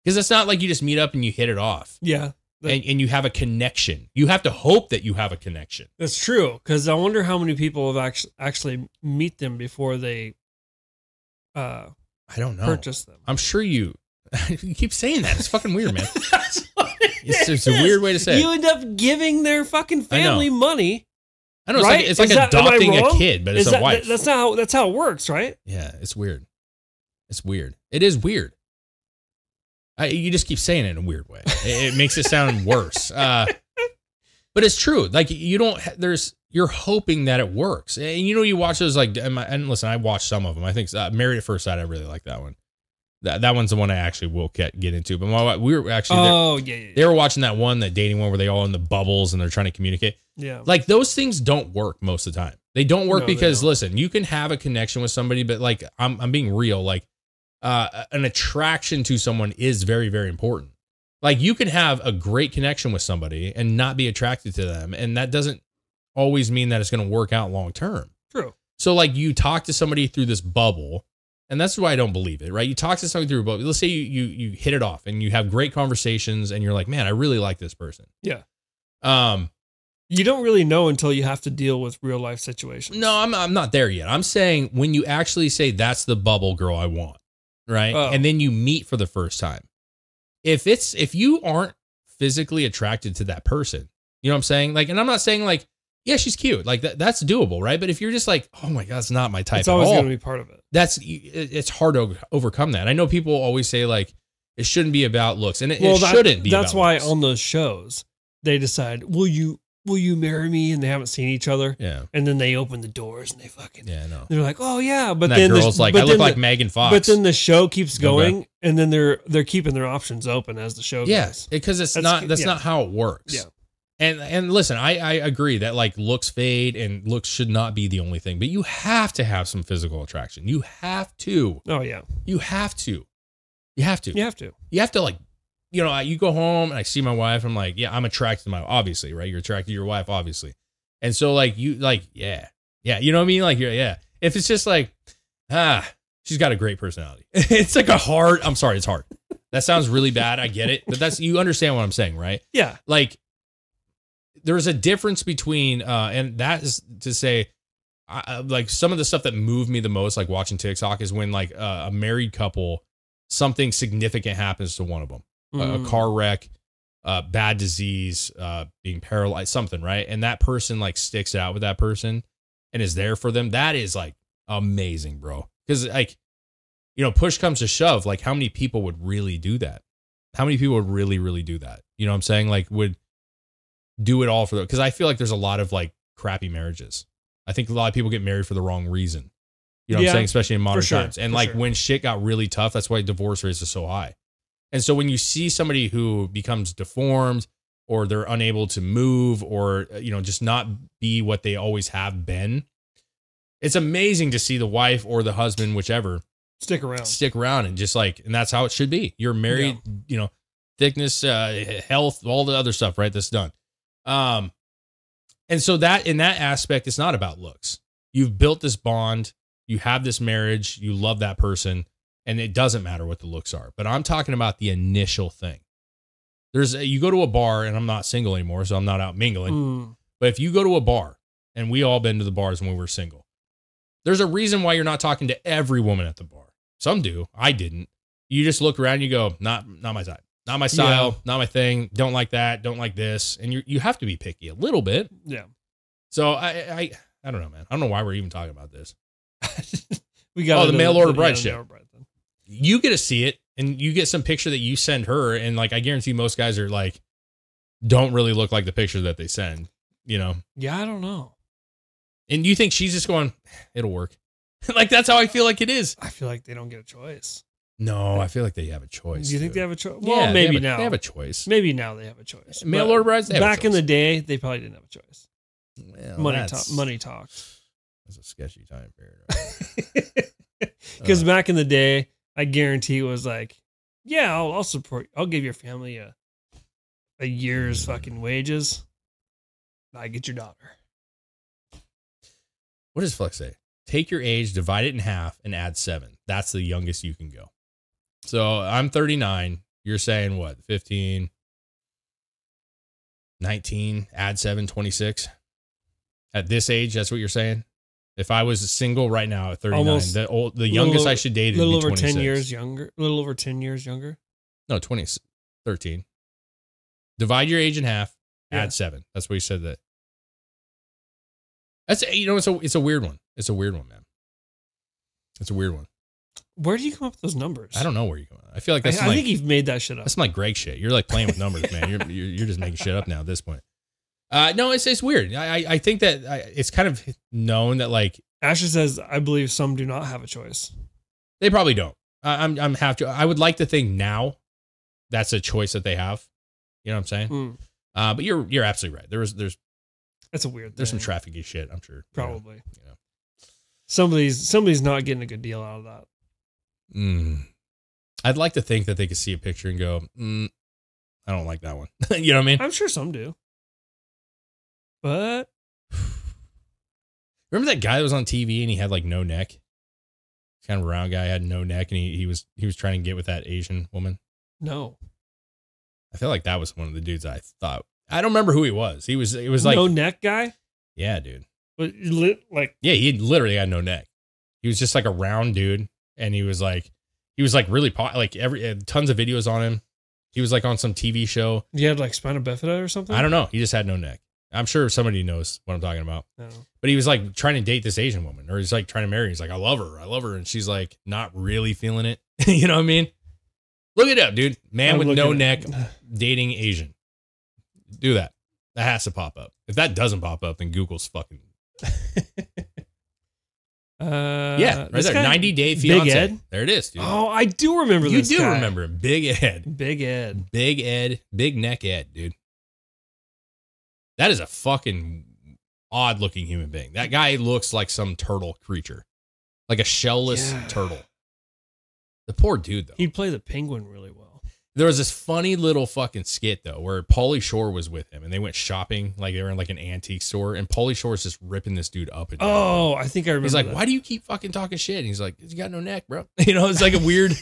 Speaker 3: Because it's not like you just meet up and you hit it off
Speaker 4: Yeah,
Speaker 3: and, and you have a connection. You have to hope that you have a connection.
Speaker 4: that's true. Because I wonder how many people have actually actually meet them before they uh
Speaker 3: I don't know.
Speaker 4: purchase them.
Speaker 3: I'm sure you. you keep saying that. It's fucking weird, man.
Speaker 4: It
Speaker 3: It's, it's a weird way to say it.
Speaker 4: You end up giving their fucking
Speaker 3: I
Speaker 4: family money
Speaker 3: I don't know it's
Speaker 4: right?
Speaker 3: like it's like
Speaker 4: that-
Speaker 3: adopting a kid, but it's
Speaker 4: Is
Speaker 3: a
Speaker 4: that-
Speaker 3: wife.
Speaker 4: That's not how that's how it works, right?
Speaker 3: Yeah, it's weird. It's weird. It is weird. I, you just keep saying it in a weird way. It, it makes it sound worse. Uh, but it's true. Like you don't. There's. You're hoping that it works, and you know you watch those like. And, my, and listen, I watched some of them. I think uh, Married at First Sight. I really like that one. That that one's the one I actually will get get into. But my, wife- we were actually
Speaker 4: Oh yeah, yeah,
Speaker 3: they were watching that one, that dating one, where they all in the bubbles and they're trying to communicate.
Speaker 4: yeah.
Speaker 3: Like those things don't work most of the time. They don't work
Speaker 4: No,
Speaker 3: because
Speaker 4: don't.
Speaker 3: listen, you can have a connection with somebody, but like I'm I'm being real. Like uh, an attraction to someone is very very important. Like you can have a great connection with somebody and not be attracted to them, and that doesn't always mean that it's going to work out long term.
Speaker 4: True.
Speaker 3: So like you talk to somebody through this bubble, and that's why I don't believe it, right? You talk to somebody through a bubble. Let's say you you you hit it off and you have great conversations, and you're like, man, I really like this person.
Speaker 4: Yeah.
Speaker 3: Um.
Speaker 4: You don't really know until you have to deal with real life situations.
Speaker 3: No, I'm I'm not there yet. I'm saying when you actually say that's the bubble girl I want, right?
Speaker 4: Oh.
Speaker 3: And then you meet for the first time. If it's if you aren't physically attracted to that person, you know what I'm saying? Like, and I'm not saying like, yeah, she's cute, like that, that's doable, right? But if you're just like, oh my god, it's not my type
Speaker 4: it's always going to be part of it.
Speaker 3: that's it's hard to overcome that. I know people always say like it shouldn't be about looks, and it,
Speaker 4: Well,
Speaker 3: it
Speaker 4: that-
Speaker 3: shouldn't be.
Speaker 4: That's why
Speaker 3: looks.
Speaker 4: on those shows they decide, will you will you marry me? And they haven't seen each other,
Speaker 3: yeah,
Speaker 4: and then they open the doors and they fucking
Speaker 3: yeah, no.
Speaker 4: they're like, oh yeah, but then the-
Speaker 3: girl's like,
Speaker 4: but
Speaker 3: I look like
Speaker 4: the-
Speaker 3: Megan Fox.
Speaker 4: But then the show keeps
Speaker 3: Okay.
Speaker 4: going, and then they're they're keeping their options open as the show
Speaker 3: Yeah, because it's
Speaker 4: That's-
Speaker 3: not that's
Speaker 4: yeah.
Speaker 3: not how it works.
Speaker 4: Yeah.
Speaker 3: And and listen, I I agree that like looks fade and looks should not be the only thing, but you have to have some physical attraction. You have to.
Speaker 4: Oh yeah,
Speaker 3: You have to. You have to.
Speaker 4: you have to.
Speaker 3: You have to like you know, you go home and I see my wife, I'm like, yeah, I'm attracted to my obviously, right? You're attracted to your wife obviously. And so like you like yeah. Yeah, you know what I mean? Like you're yeah. If it's just like ah, she's got a great personality. it's like a hard, I'm sorry, it's hard. That sounds really bad. I get it. But that's you understand what I'm saying, right?
Speaker 4: Yeah,
Speaker 3: like there's a difference between uh and that is to say I, I- like some of the stuff that moved me the most like watching tiktok is when like uh, a married couple something significant happens to one of them a, a
Speaker 4: Mm.
Speaker 3: car wreck uh bad disease uh being paralyzed something right and that person like sticks out with that person and is there for them that is like amazing bro because like you know push comes to shove like how many people would really do that how many people would really really do that you know what i'm saying like would do it all for the because I feel like there's a lot of like crappy marriages. I think a lot of people get married for the wrong reason. You know what I'm saying? Especially in modern
Speaker 4: sure,
Speaker 3: times. And like
Speaker 4: sure.
Speaker 3: when shit got really tough, that's why divorce rates are so high. And so when you see somebody who becomes deformed or they're unable to move or uh, you know just not be what they always have been, it's amazing to see the wife or the husband, whichever,
Speaker 4: stick around.
Speaker 3: stick around and just like and that's how it should be. You're married you know thickness uh health all the other stuff right that's done. Um and so that in that aspect it's not about looks. You've built this bond. You have this marriage. You love that person and it doesn't matter what the looks are but i'm talking about the initial thing there's a, you go to a bar and i'm not single anymore so i'm not out mingling
Speaker 4: Mm.
Speaker 3: but if you go to a bar, and we all been to the bars when we were single, there's a reason why you're not talking to every woman at the bar. Some do. I didn't. You just look around and you go, not not my type. Not my style, not my thing. Don't like that, don't like this. And you you have to be picky a little bit.
Speaker 4: Yeah,
Speaker 3: So I I I don't know, man. I don't know why we're even talking about this.
Speaker 4: we got
Speaker 3: Oh, the mail order bride shit.
Speaker 4: ship.
Speaker 3: You get to see it and you get some picture that you send her and like I guarantee most guys are like don't really look like the picture that they send, you know.
Speaker 4: Yeah, I don't know.
Speaker 3: And you think she's just going, it'll work. like that's how I feel like it is.
Speaker 4: I feel like they don't get a choice.
Speaker 3: No, I feel like they have a choice.
Speaker 4: Do you think
Speaker 3: dude.
Speaker 4: they have a choice?
Speaker 3: Yeah,
Speaker 4: Well,
Speaker 3: they
Speaker 4: maybe
Speaker 3: have a-
Speaker 4: now.
Speaker 3: they have a choice.
Speaker 4: Maybe now they have a choice.
Speaker 3: Mail
Speaker 4: But
Speaker 3: order brides. They
Speaker 4: Back in the day, they probably didn't have a choice.
Speaker 3: Well,
Speaker 4: money talk. Money talked.
Speaker 3: That's a sketchy time period.
Speaker 4: Because
Speaker 3: Uh.
Speaker 4: back in the day, I guarantee it was like, yeah, I'll, I'll support. I'll give your family a a year's fucking wages. I get your daughter.
Speaker 3: what does Flex say? Take your age, divide it in half, and add seven. That's the youngest you can go. So I'm 39. You're saying what? 15, 19, add seven, 26. At this age, that's what you're saying? If I was single right now at 39,
Speaker 4: Almost
Speaker 3: the old, the youngest
Speaker 4: over-
Speaker 3: I should date
Speaker 4: A
Speaker 3: would
Speaker 4: little
Speaker 3: be
Speaker 4: over
Speaker 3: 26.
Speaker 4: ten years younger. A little over ten years younger.
Speaker 3: No, 20, 13. Divide your age in half,
Speaker 4: Yeah.
Speaker 3: add seven. That's what you said that. That's you know it's a it's a weird one. It's a weird one, man. It's a weird one.
Speaker 4: Where do you come up with those numbers?
Speaker 3: I don't know where you're going. I feel like
Speaker 4: I,
Speaker 3: that's
Speaker 4: I
Speaker 3: like
Speaker 4: think you've made that shit up.
Speaker 3: that's like Greg shit. You're like playing with numbers, man. You're, you're you're just making shit up now at this point. Uh, no, it's it's weird. I I- think that I, it's kind of known that like
Speaker 4: Asher says, I believe some do not have a choice.
Speaker 3: they probably don't. I, I'm I'm have to. I would like to think now that's a choice that they have. You know what I'm saying?
Speaker 4: Mm,
Speaker 3: Uh, but you're you're absolutely right. There was there's
Speaker 4: that's a weird
Speaker 3: there's some
Speaker 4: thing.
Speaker 3: trafficy shit. I'm sure.
Speaker 4: Probably.
Speaker 3: You know.
Speaker 4: Somebody's somebody's not getting a good deal out of that.
Speaker 3: Mm. I'd like to think that they could see a picture and go, mm, I don't like that one. you know what I mean?
Speaker 4: I'm sure some do. But
Speaker 3: Remember that guy that was on TV and he had like no neck? Kind of round guy, had no neck, and he, he was he was trying to get with that Asian woman.
Speaker 4: no.
Speaker 3: I feel like that was one of the dudes I thought. I don't remember who he was. He was it was like
Speaker 4: no neck guy?
Speaker 3: yeah, dude.
Speaker 4: Like
Speaker 3: Yeah, he literally had no neck. He was just like a round dude, and he was like he was like really po- like every had tons of videos on him. He was like on some TV show.
Speaker 4: He had like spina bifida or something?
Speaker 3: I don't know. He just had no neck. I'm sure somebody knows what I'm talking about. But he was like trying to date this Asian woman, or he's like trying to marry. her. He's like, I love her, I love her, and she's like not really feeling it. you know what I mean? Look it up, dude. Man
Speaker 4: I'm
Speaker 3: with no neck dating Asian. Do that. That has to pop up. If that doesn't pop up, then Google's fucking
Speaker 4: Uh,
Speaker 3: yeah, right there. 90 Day
Speaker 4: Big
Speaker 3: Fiance.
Speaker 4: Ed?
Speaker 3: There it is, dude.
Speaker 4: Oh, I do remember
Speaker 3: you
Speaker 4: this.
Speaker 3: do
Speaker 4: guy.
Speaker 3: remember him. Big Ed.
Speaker 4: Big Ed.
Speaker 3: Big Ed. Big neck Ed, dude. That is a fucking odd looking human being. That guy looks like some turtle creature, like a shellless
Speaker 4: Yeah.
Speaker 3: turtle. The poor dude, though.
Speaker 4: He'd play the penguin really well.
Speaker 3: there was this funny little fucking skit though, where Pauly Shore was with him, and they went shopping, like they were in like an antique store, and Pauly Shore's just ripping this dude up. And down.
Speaker 4: Oh, I think I remember.
Speaker 3: He's like,
Speaker 4: that.
Speaker 3: "Why do you keep fucking talking shit?" And he's like, "You got no neck, bro." You know, it's like a weird.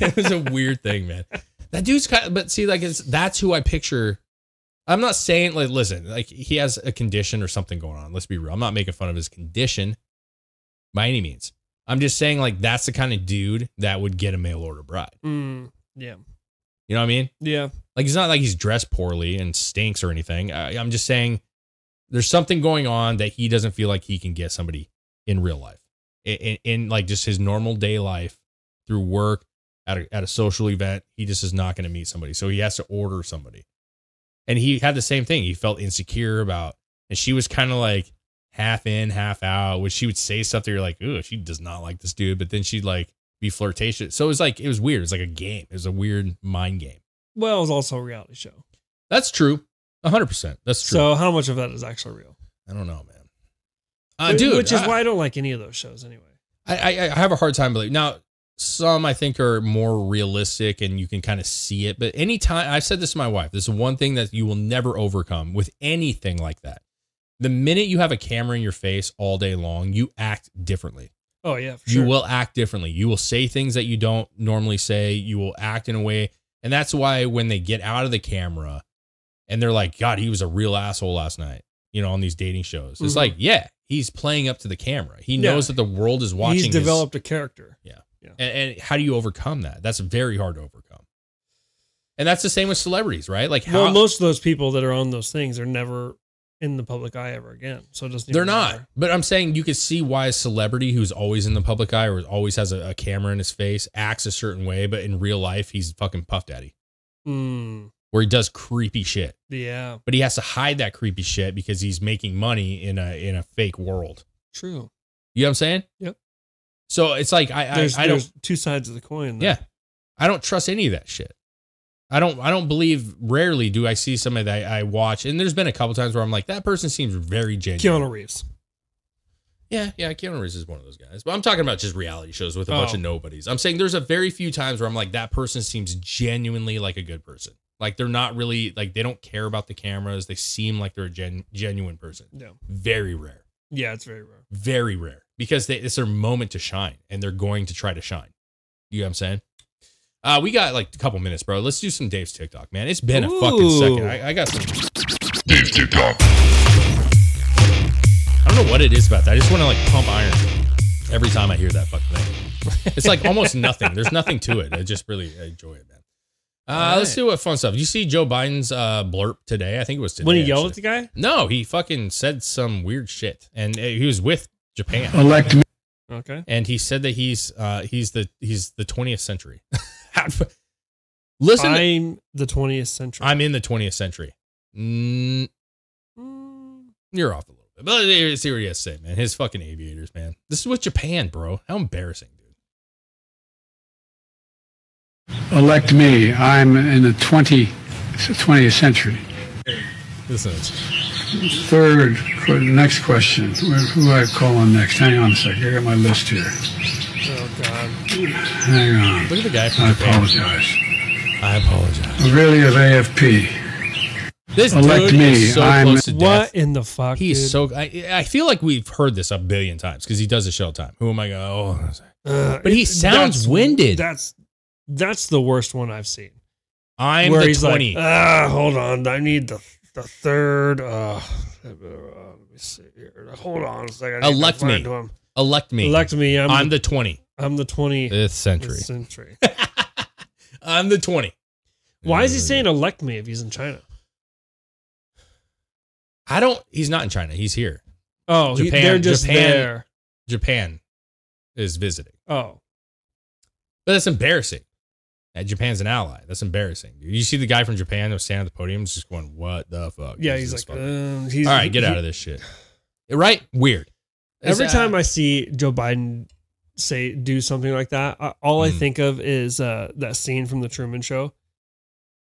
Speaker 3: it was a weird thing, man. That dude's kind of, but see, like, it's that's who I picture. I'm not saying like, listen, like he has a condition or something going on. Let's be real. I'm not making fun of his condition by any means. I'm just saying like that's the kind of dude that would get a mail order bride.
Speaker 4: Mm, yeah,
Speaker 3: You know what I mean?
Speaker 4: yeah.
Speaker 3: Like it's not like he's dressed poorly and stinks or anything. I, I'm just saying there's something going on that he doesn't feel like he can get somebody in real life, in, in, in like just his normal day life through work at a, at a social event. He just is not going to meet somebody, so he has to order somebody. And he had the same thing. He felt insecure about, and she was kind of like half in, half out. Which she would say something, you're like, "Ooh, she does not like this dude," but then she'd like be flirtatious. So it was like it was weird. It was like a game. It was a weird mind game.
Speaker 4: Well, it was also a reality show.
Speaker 3: That's true. hundred percent. That's true.
Speaker 4: So how much of that is actually real?
Speaker 3: I don't know, man. Uh, dude,
Speaker 4: which is
Speaker 3: I,
Speaker 4: why I don't like any of those shows anyway.
Speaker 3: I, I, I have a hard time believing. Now, some I think are more realistic and you can kind of see it. But anytime I've said this to my wife, this is one thing that you will never overcome with anything like that. The minute you have a camera in your face all day long, you act differently.
Speaker 4: Oh yeah, for sure.
Speaker 3: You will act differently. You will say things that you don't normally say. You will act in a way. And that's why when they get out of the camera and they're like, God, he was a real asshole last night, you know, on these dating shows. It's
Speaker 4: Mhm.
Speaker 3: like, yeah, he's playing up to the camera. He
Speaker 4: Yeah.
Speaker 3: knows that the world is watching.
Speaker 4: He's
Speaker 3: his-
Speaker 4: developed a character.
Speaker 3: And, and how do you overcome that? That's very hard to overcome. And that's the same with celebrities, right? Like how
Speaker 4: well, most of those people that are on those things are never in the public eye ever again. So it doesn't.
Speaker 3: they're
Speaker 4: even
Speaker 3: not.
Speaker 4: matter.
Speaker 3: But I'm saying you could see why a celebrity who's always in the public eye or always has a, a camera in his face acts a certain way, but in real life he's fucking puff daddy.
Speaker 4: Mm,
Speaker 3: Where he does creepy shit.
Speaker 4: yeah,
Speaker 3: But he has to hide that creepy shit because he's making money in a in a fake world.
Speaker 4: true.
Speaker 3: You know what I'm saying?
Speaker 4: Yep.
Speaker 3: So it's like I I,
Speaker 4: There's,
Speaker 3: don't
Speaker 4: two sides of the coin. there.
Speaker 3: Yeah. I don't trust any of that shit. I don't I don't believe rarely do I see somebody that I, I watch and there's been a couple times where I'm like that person seems very genuine.
Speaker 4: Keanu Reeves.
Speaker 3: Yeah, yeah, Keanu Reeves is one of those guys. But I'm talking about just reality shows with a bunch
Speaker 4: Oh.
Speaker 3: of nobodies. I'm saying there's a very few times where I'm like that person seems genuinely like a good person. Like they're not really like they don't care about the cameras. They seem like they're a gen, genuine person.
Speaker 4: Yeah,
Speaker 3: Very rare.
Speaker 4: yeah, it's very rare.
Speaker 3: Very rare because they, it's their moment to shine and they're going to try to shine. You know what I'm saying? Uh, we got like a couple minutes, bro. Let's do some Dave's TikTok, man. It's been a fucking second. I, I got some.
Speaker 2: Dave's TikTok.
Speaker 3: I don't know what it is about that. I just want to like pump iron every time I hear that fucking thing. It's like almost nothing. There's nothing to it. I just really enjoy it, man. Uh, Let's do what fun stuff. You see Joe Biden's uh, blurb today? I think it was today.
Speaker 4: when he yelled at the guy.
Speaker 3: No, he fucking said some weird shit, and uh, he was with Japan,
Speaker 8: Elect me.
Speaker 4: Okay.
Speaker 3: and he said that he's uh, he's the he's the 20th century. Listen,
Speaker 4: I'm the 20th century.
Speaker 3: I'm in the 20th century. Mm,
Speaker 4: Mm,
Speaker 3: you're off a little bit, but here- see what he has to say, man. His fucking aviators, man. This is with Japan, bro. How embarrassing, dude.
Speaker 8: Elect me. I'm in the 20, 20th century.
Speaker 3: Listen, to this.
Speaker 8: Third, qu- next question. Who who do I call on next? Hang on a second. I got my list here.
Speaker 4: oh God.
Speaker 8: Hang on.
Speaker 3: look at the guy from
Speaker 8: I
Speaker 3: Japan.
Speaker 8: apologize.
Speaker 3: I apologize.
Speaker 8: Really of AFP.
Speaker 3: This
Speaker 8: Elect
Speaker 3: dude
Speaker 8: me.
Speaker 3: is so
Speaker 8: I'm-
Speaker 3: close to death.
Speaker 4: What in the fuck?
Speaker 3: He's
Speaker 4: dude?
Speaker 3: so. I, I feel like we've heard this a billion times because he does this show time. Who am I going? Oh,
Speaker 4: Uh,
Speaker 3: But he
Speaker 4: it-
Speaker 3: sounds
Speaker 4: that's-
Speaker 3: winded.
Speaker 4: That's that's the worst one I've seen.
Speaker 3: I'm
Speaker 4: where
Speaker 3: the
Speaker 4: he's
Speaker 3: twenty.
Speaker 4: like, ah, hold on, I need the the third. Uh, uh, let me see here. Hold on a second.
Speaker 3: Elect me. Elect me.
Speaker 4: Elect me. I'm,
Speaker 3: I'm
Speaker 4: the,
Speaker 3: the twenty.
Speaker 4: I'm the 20th
Speaker 3: Fifth century.
Speaker 4: century.
Speaker 3: I'm the twenty.
Speaker 4: Why is he saying elect me if he's in China?
Speaker 3: I don't. He's not in China. He's here.
Speaker 4: Oh, he- they're just
Speaker 3: Japan-
Speaker 4: there.
Speaker 3: Japan is visiting,
Speaker 4: Oh,
Speaker 3: but that's embarrassing. Japan's an ally. That's embarrassing. You see the guy from Japan that was standing at the podium, just going, "What the fuck?"
Speaker 4: yeah.
Speaker 3: is
Speaker 4: He's
Speaker 3: this
Speaker 4: like,
Speaker 3: fucking-"
Speaker 4: uh, he's
Speaker 3: all right, get
Speaker 4: he-
Speaker 3: out of this shit. Right? Weird.
Speaker 4: Every
Speaker 3: Is, uh,
Speaker 4: time I see Joe Biden say do something like that, I, all I
Speaker 3: Mm.
Speaker 4: think of is uh, that scene from the Truman Show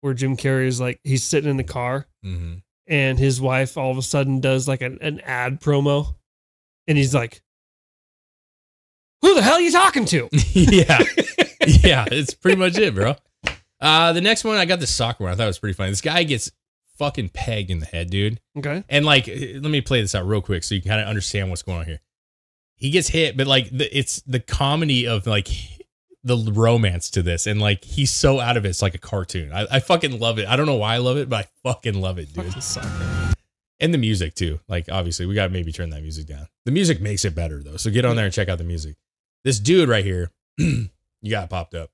Speaker 4: where Jim Carrey is like he's sitting in the car
Speaker 3: Mhm.
Speaker 4: and his wife all of a sudden does like an, an ad promo, and he's like, "Who the hell are you talking to?"
Speaker 3: yeah, yeah, it's pretty much it, bro. Uh, the next one, I got the soccer one. I thought it was pretty funny. This guy gets fucking pegged in the head, dude.
Speaker 4: Okay,
Speaker 3: And like, let me play this out real quick so you can kind of understand what's going on here. He gets hit, but like, the, it's the comedy of like the romance to this, and like he's so out of it. It's like a cartoon. I, I fucking love it. I don't know why I love it, but I fucking love it, dude. And the music too. Like, obviously, we got to maybe turn that music down. The music makes it better though. So get on there and check out the music. This dude right here, you got popped up.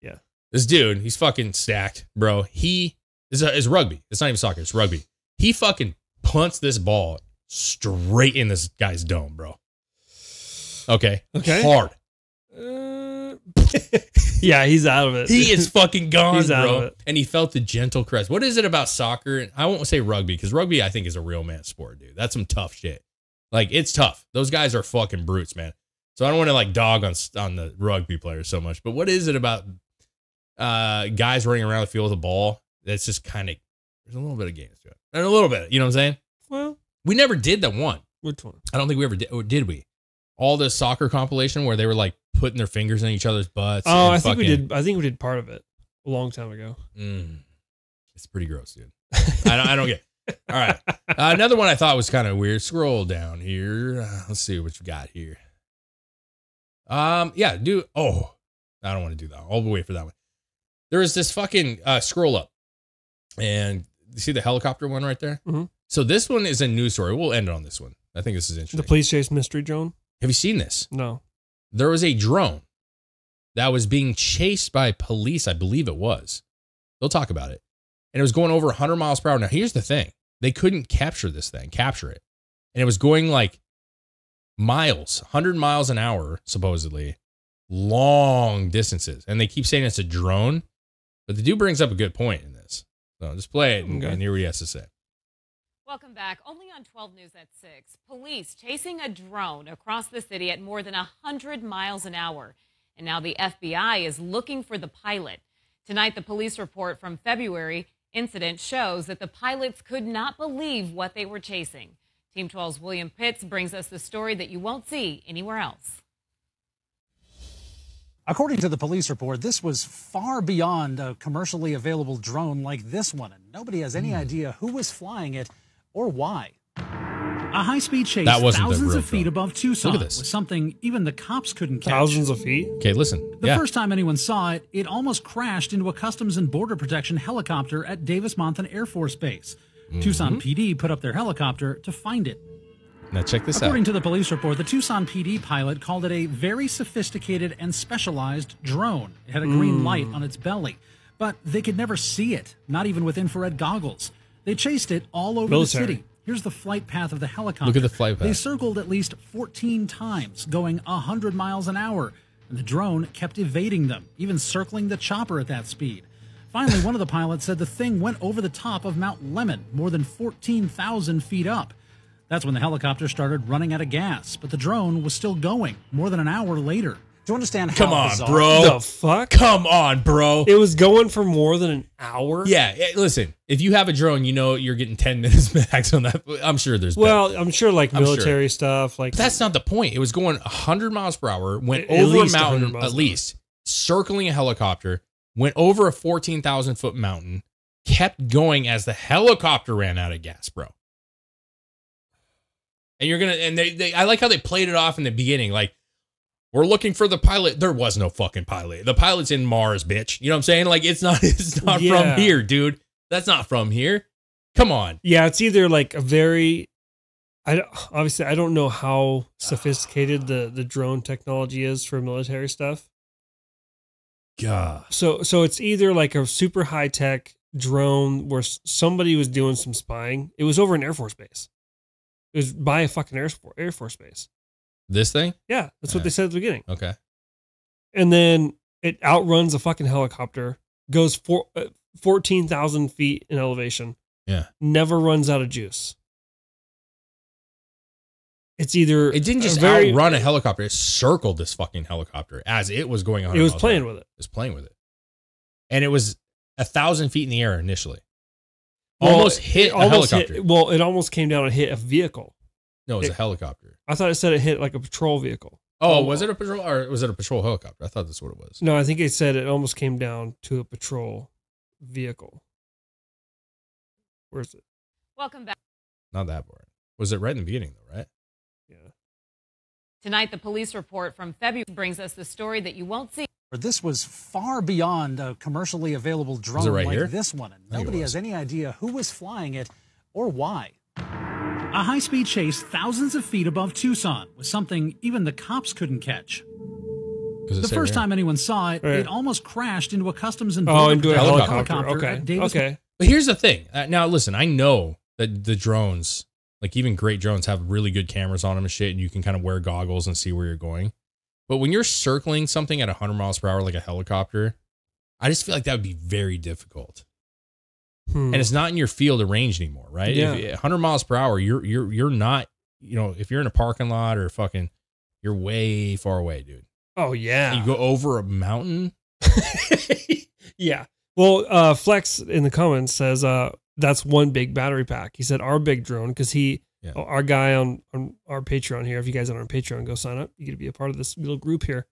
Speaker 4: Yeah.
Speaker 3: This dude, he's fucking stacked, bro. He is is rugby. It's not even soccer. It's rugby. He fucking punts this ball straight in this guy's dome, bro. Okay.
Speaker 4: Okay.
Speaker 3: Hard.
Speaker 4: Uh, yeah, he's out of it.
Speaker 3: He is fucking gone,
Speaker 4: He's out
Speaker 3: bro.
Speaker 4: of it.
Speaker 3: And he felt the gentle crest. What is it about soccer? And I won't say rugby because rugby, I think, is a real man sport, dude. That's some tough shit. Like it's tough. Those guys are fucking brutes, man. So I don't want to like dog on on the rugby players so much. But what is it about uh guys running around the field with a ball that's just kind of there's a little bit of games to it, and a little bit. You know what I'm saying?
Speaker 4: well,
Speaker 3: We never did that one.
Speaker 4: which one?
Speaker 3: I don't think we ever did. Or did we? All the soccer compilation where they were like putting their fingers in each other's butts.
Speaker 4: Oh, I think we did. I think we did part of it a long time ago.
Speaker 3: Mm. It's pretty gross, dude. I don't, I don't get. It. All right, uh, another one I thought was kind of weird. Scroll down here. Uh, let's see what you got here. Um, yeah, do. Oh, I don't want to do that. I'll wait for that one. There is this fucking uh, scroll up, and you see the helicopter one right there.
Speaker 4: Mhm.
Speaker 3: So this one is a news story. We'll end on this one. I think this is interesting.
Speaker 4: The police chase mystery drone.
Speaker 3: Have you seen this?
Speaker 4: No.
Speaker 3: there was a drone that was being chased by police, I believe it was. They'll talk about it. And it was going over 100 miles per hour. Now, here's the thing they couldn't capture this thing, capture it. And it was going like miles, 100 miles an hour, supposedly, long distances. And they keep saying it's a drone, but the dude brings up a good point in this. So just play it and,
Speaker 4: Okay.
Speaker 3: and hear what he has to say.
Speaker 9: Welcome back. Only on 12 News at 6. Police chasing a drone across the city at more than 100 miles an hour. And now the FBI is looking for the pilot. Tonight, the police report from February incident shows that the pilots could not believe what they were chasing. Team 12's William Pitts brings us the story that you won't see anywhere else.
Speaker 10: According to the police report, this was far beyond a commercially available drone like this one, and nobody has any hmm. idea who was flying it or why. A high-speed chase
Speaker 3: That wasn't the
Speaker 10: thousands of feet
Speaker 3: drone.
Speaker 10: above Tucson
Speaker 3: Look at this.
Speaker 10: was something even the cops couldn't catch.
Speaker 4: Thousands of feet.
Speaker 3: Okay, listen.
Speaker 10: The
Speaker 3: yeah.
Speaker 10: first time anyone saw it, it almost crashed into a Customs and Border Protection helicopter at Davis Monthan Air Force Base.
Speaker 3: Mm-hmm.
Speaker 10: Tucson PD put up their helicopter to find it.
Speaker 3: now, check this
Speaker 10: According
Speaker 3: out.
Speaker 10: According to the police report, the Tucson PD pilot called it a very sophisticated and specialized drone. It had a green light on its belly. but they could never see it, not even with infrared goggles. They chased it all over the city. Here's the flight path of the helicopter.
Speaker 3: Look at the flight path.
Speaker 10: They circled at least 14 times, going 100 miles an hour. And the drone kept evading them, even circling the chopper at that speed. Finally, one of the pilots said the thing went over the top of Mount Lemmon, more than 14,000 feet up. That's when the helicopter started running out of gas, but the drone was still going more than an hour later.
Speaker 11: Do you understand
Speaker 3: Come on,
Speaker 11: bizarre-
Speaker 3: bro.
Speaker 4: The fuck?
Speaker 3: Come on, bro.
Speaker 4: It was going for more than an hour.
Speaker 3: yeah, eh, listen. If you have a drone, you know you're getting ten minutes max on that. I'm sure there's. better.
Speaker 4: Well, I'm sure like
Speaker 3: I'm sure.
Speaker 4: military stuff, like
Speaker 3: But that's not the point. It was going 100 miles per hour, went
Speaker 4: At
Speaker 3: over a mountain, at least, circling a helicopter, went over a 14,000 foot mountain, kept going as the helicopter ran out of gas, bro. And you're gonna, and they, they, I like how they played it off in the beginning, like. We're looking for the pilot. There was no fucking pilot. The pilot's in Mars, bitch. You know what I'm saying? Like it's not. It's not
Speaker 4: Yeah.
Speaker 3: from here, dude. That's not from here. Come on.
Speaker 4: yeah, it's either like a very. I don't- obviously I don't know how sophisticated the the drone technology is for military stuff.
Speaker 3: God.
Speaker 4: So so it's either like a super high tech drone where somebody was doing some spying. It was over an Air Force base. It was by a fucking Air Force Air Force base.
Speaker 3: This thing.
Speaker 4: Yeah, that's what they said at the beginning.
Speaker 3: Okay.
Speaker 4: And then it outruns a fucking helicopter, goes for uh, fourteen thousand feet in elevation.
Speaker 3: Yeah.
Speaker 4: never runs out of juice. It's either
Speaker 3: It didn't just
Speaker 4: very
Speaker 3: outrun a helicopter. It circled this fucking helicopter as it was going on.
Speaker 4: It was playing with it.
Speaker 3: It was playing with it, and it was a thousand feet in the air initially.
Speaker 4: Well,
Speaker 3: almost hit
Speaker 4: it
Speaker 3: a
Speaker 4: almost
Speaker 3: helicopter.
Speaker 4: Hit, well, it almost came down and hit a vehicle.
Speaker 3: no, it was a helicopter.
Speaker 4: I thought it said it hit like a patrol vehicle.
Speaker 3: Oh, oh was it a patrol or was it a patrol helicopter? I thought that's what it was.
Speaker 4: No, I think it said it almost came down to a patrol vehicle. Where's it?
Speaker 9: Welcome back.
Speaker 3: Not that boring. Was it right in the beginning though? Right?
Speaker 4: Yeah.
Speaker 9: Tonight, the police report from February brings us the story that you won't see.
Speaker 10: This was far beyond a commercially available drone
Speaker 3: right
Speaker 10: like
Speaker 3: here?
Speaker 10: this one, and
Speaker 3: I think it
Speaker 10: nobody has any idea who was flying it or why. A high speed chase thousands of feet above Tucson was something even the cops couldn't catch. The first
Speaker 3: right
Speaker 10: time anyone saw it,
Speaker 4: Right.
Speaker 10: it almost crashed into a customs and
Speaker 4: Oh,
Speaker 10: border
Speaker 4: into a
Speaker 10: protection
Speaker 4: helicopter. Okay.
Speaker 10: at
Speaker 4: Okay.
Speaker 3: But here's the thing. Uh, now, listen, I know that the drones, like even great drones, have really good cameras on them and shit, and you can kind of wear goggles and see where you're going. But when you're circling something at 100 miles per hour like a helicopter, I just feel like that would be very difficult.
Speaker 4: Hmm.
Speaker 3: And it's not in your field of range anymore, right?
Speaker 4: Yeah.
Speaker 3: If, 100 miles per hour, you're you're you're not, you know, if you're in a parking lot or fucking, you're way far away, dude.
Speaker 4: Oh yeah.
Speaker 3: You go over a mountain.
Speaker 4: yeah. Well, uh, Flex in the comments says uh, that's one big battery pack. He said our big drone because he,
Speaker 3: Yeah.
Speaker 4: our guy on, on our Patreon here. If you guys are on Patreon, go sign up. You get to be a part of this little group here.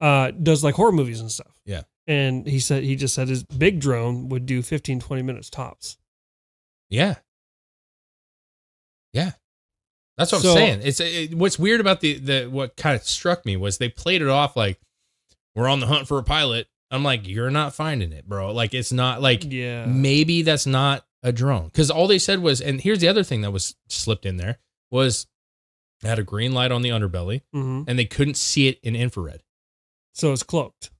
Speaker 4: Uh, does like horror movies and stuff.
Speaker 3: Yeah.
Speaker 4: And he said he just said his big drone would do 15, 20 minutes tops.
Speaker 3: Yeah. Yeah. That's what
Speaker 4: So-
Speaker 3: I'm saying. It's it, what's weird about the the what kind of struck me was they played it off like we're on the hunt for a pilot. I'm like, you're not finding it, bro. Like it's not like
Speaker 4: Yeah.
Speaker 3: maybe that's not a drone because all they said was, and here's the other thing that was slipped in there was it had a green light on the underbelly
Speaker 4: hmm
Speaker 3: and they couldn't see it in infrared.
Speaker 4: So it's cloaked.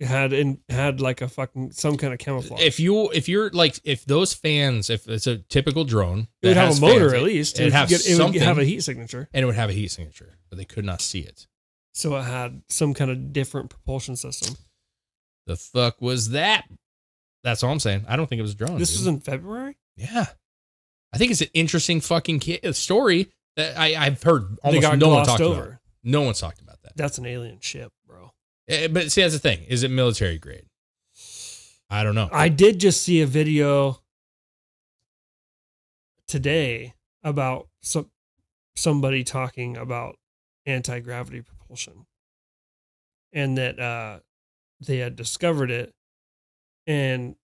Speaker 4: It had in had like a fucking some kind of camouflage.
Speaker 3: If you if you're like if those fans if it's a typical drone,
Speaker 4: it would have a motor
Speaker 3: fans,
Speaker 4: at least.
Speaker 3: It'd have
Speaker 4: get- it would have a heat signature.
Speaker 3: and it would have a heat signature, but they could not see it.
Speaker 4: So it had some kind of different propulsion system.
Speaker 3: The fuck was that? That's all I'm saying. I don't think it was a drone.
Speaker 4: This
Speaker 3: dude.
Speaker 4: was in February.
Speaker 3: yeah. I think it's an interesting fucking ki- story that I, I've heard almost no one talked
Speaker 4: over.
Speaker 3: about. No one's talked about that.
Speaker 4: That's an alien ship, bro.
Speaker 3: Eh, But see, that's the thing. Is it military grade? I don't know.
Speaker 4: I did just see a video today about some somebody talking about anti gravity propulsion, and that uh, they had discovered it, and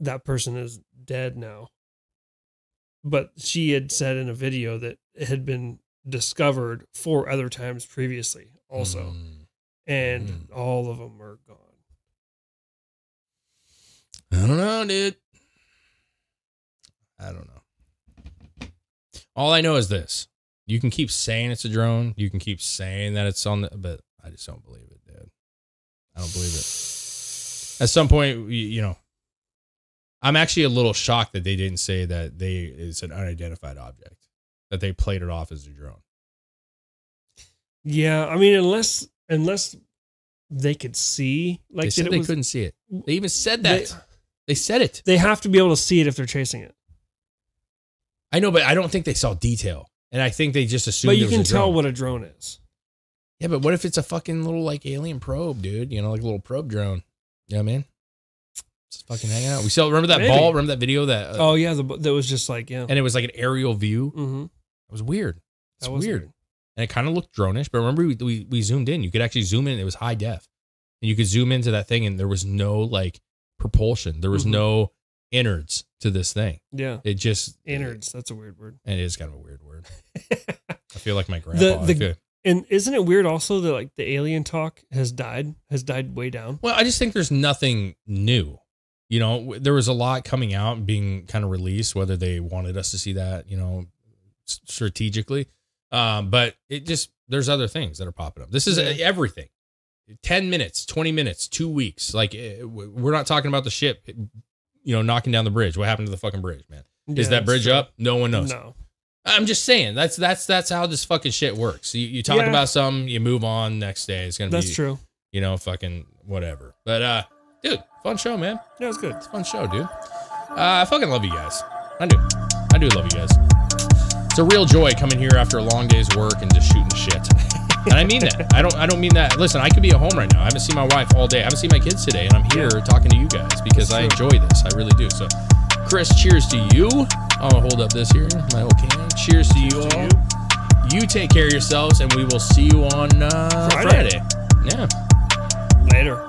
Speaker 4: that person is dead now. But she had said in a video that it had been discovered four other times previously, also,
Speaker 3: Mm.
Speaker 4: and
Speaker 3: Mm.
Speaker 4: all of them are gone.
Speaker 3: I don't know, dude. I don't know. All I know is this: you can keep saying it's a drone. You can keep saying that it's on the, but I just don't believe it, dude. I don't believe it. At some point, you, know, I'm actually a little shocked that they didn't say that they it's an unidentified object, that they played it off as a drone.
Speaker 4: Yeah, I mean, unless unless they could see, like
Speaker 3: they they
Speaker 4: was-
Speaker 3: couldn't see it. They even said that. They, said it.
Speaker 4: They have to be able to see it if they're chasing it.
Speaker 3: I know, but I don't think they saw detail, and I think they just assumed.
Speaker 4: but you can tell what a drone is.
Speaker 3: Yeah, but what if it's a fucking little like alien probe, dude? You know, like a little probe drone. You know what I mean? Just fucking hanging out. We saw. Remember that
Speaker 4: Maybe.
Speaker 3: ball? Remember that video that? Uh,
Speaker 4: oh yeah, the, that was just like yeah.
Speaker 3: and it was like an aerial view.
Speaker 4: mm-hmm.
Speaker 3: It was weird. It's
Speaker 4: That was
Speaker 3: weird.
Speaker 4: weird.
Speaker 3: And it kind of looked drone-ish, but remember we, we we zoomed in. You could actually zoom in. It was high def, and you could zoom into that thing, and there was no like propulsion. There was
Speaker 4: Mhm.
Speaker 3: no innards to this thing.
Speaker 4: Yeah,
Speaker 3: It just
Speaker 4: innards. That's a weird word.
Speaker 3: It is kind of a weird word. I feel like my grandpa.
Speaker 4: The the and isn't it weird also that like the alien talk has died has died way down.
Speaker 3: Well, I just think there's nothing new. You know, there was a lot coming out and being kind of released, whether they wanted us to see that, you know, strategically. Um, but it just, there's other things that are popping up. This is uh,
Speaker 4: Yeah.
Speaker 3: everything 10 minutes, 20 minutes, two weeks. Like, eh, we're not talking about the ship, you know, knocking down the bridge. What happened to the fucking bridge, man?
Speaker 4: Yeah,
Speaker 3: is that bridge
Speaker 4: true.
Speaker 3: up? No one knows.
Speaker 4: No.
Speaker 3: I'm just saying that's that's that's how this fucking shit works. You, you talk
Speaker 4: Yeah.
Speaker 3: about something, you move on. Next day, it's gonna
Speaker 4: That's
Speaker 3: be
Speaker 4: true.
Speaker 3: You know, fucking whatever. But uh, dude, fun show, man.
Speaker 4: Yeah, it's good.
Speaker 3: It's a fun show, dude. Uh, I fucking love you guys. I do. I do love you guys. It's a real joy coming here after a long day's work and just shooting shit. And I mean that. I don't. I don't mean that. Listen, I could be at home right now. I haven't seen my wife all day. I haven't seen my kids today, and I'm here talking to you guys because I
Speaker 4: That's
Speaker 3: enjoy this. I really do. So, Chris, cheers to you. I'm gonna hold up this here, my old can. Cheers to you all. You take care of yourselves, and we will see you on uh,
Speaker 4: Friday.
Speaker 3: Friday. Yeah.
Speaker 4: Later.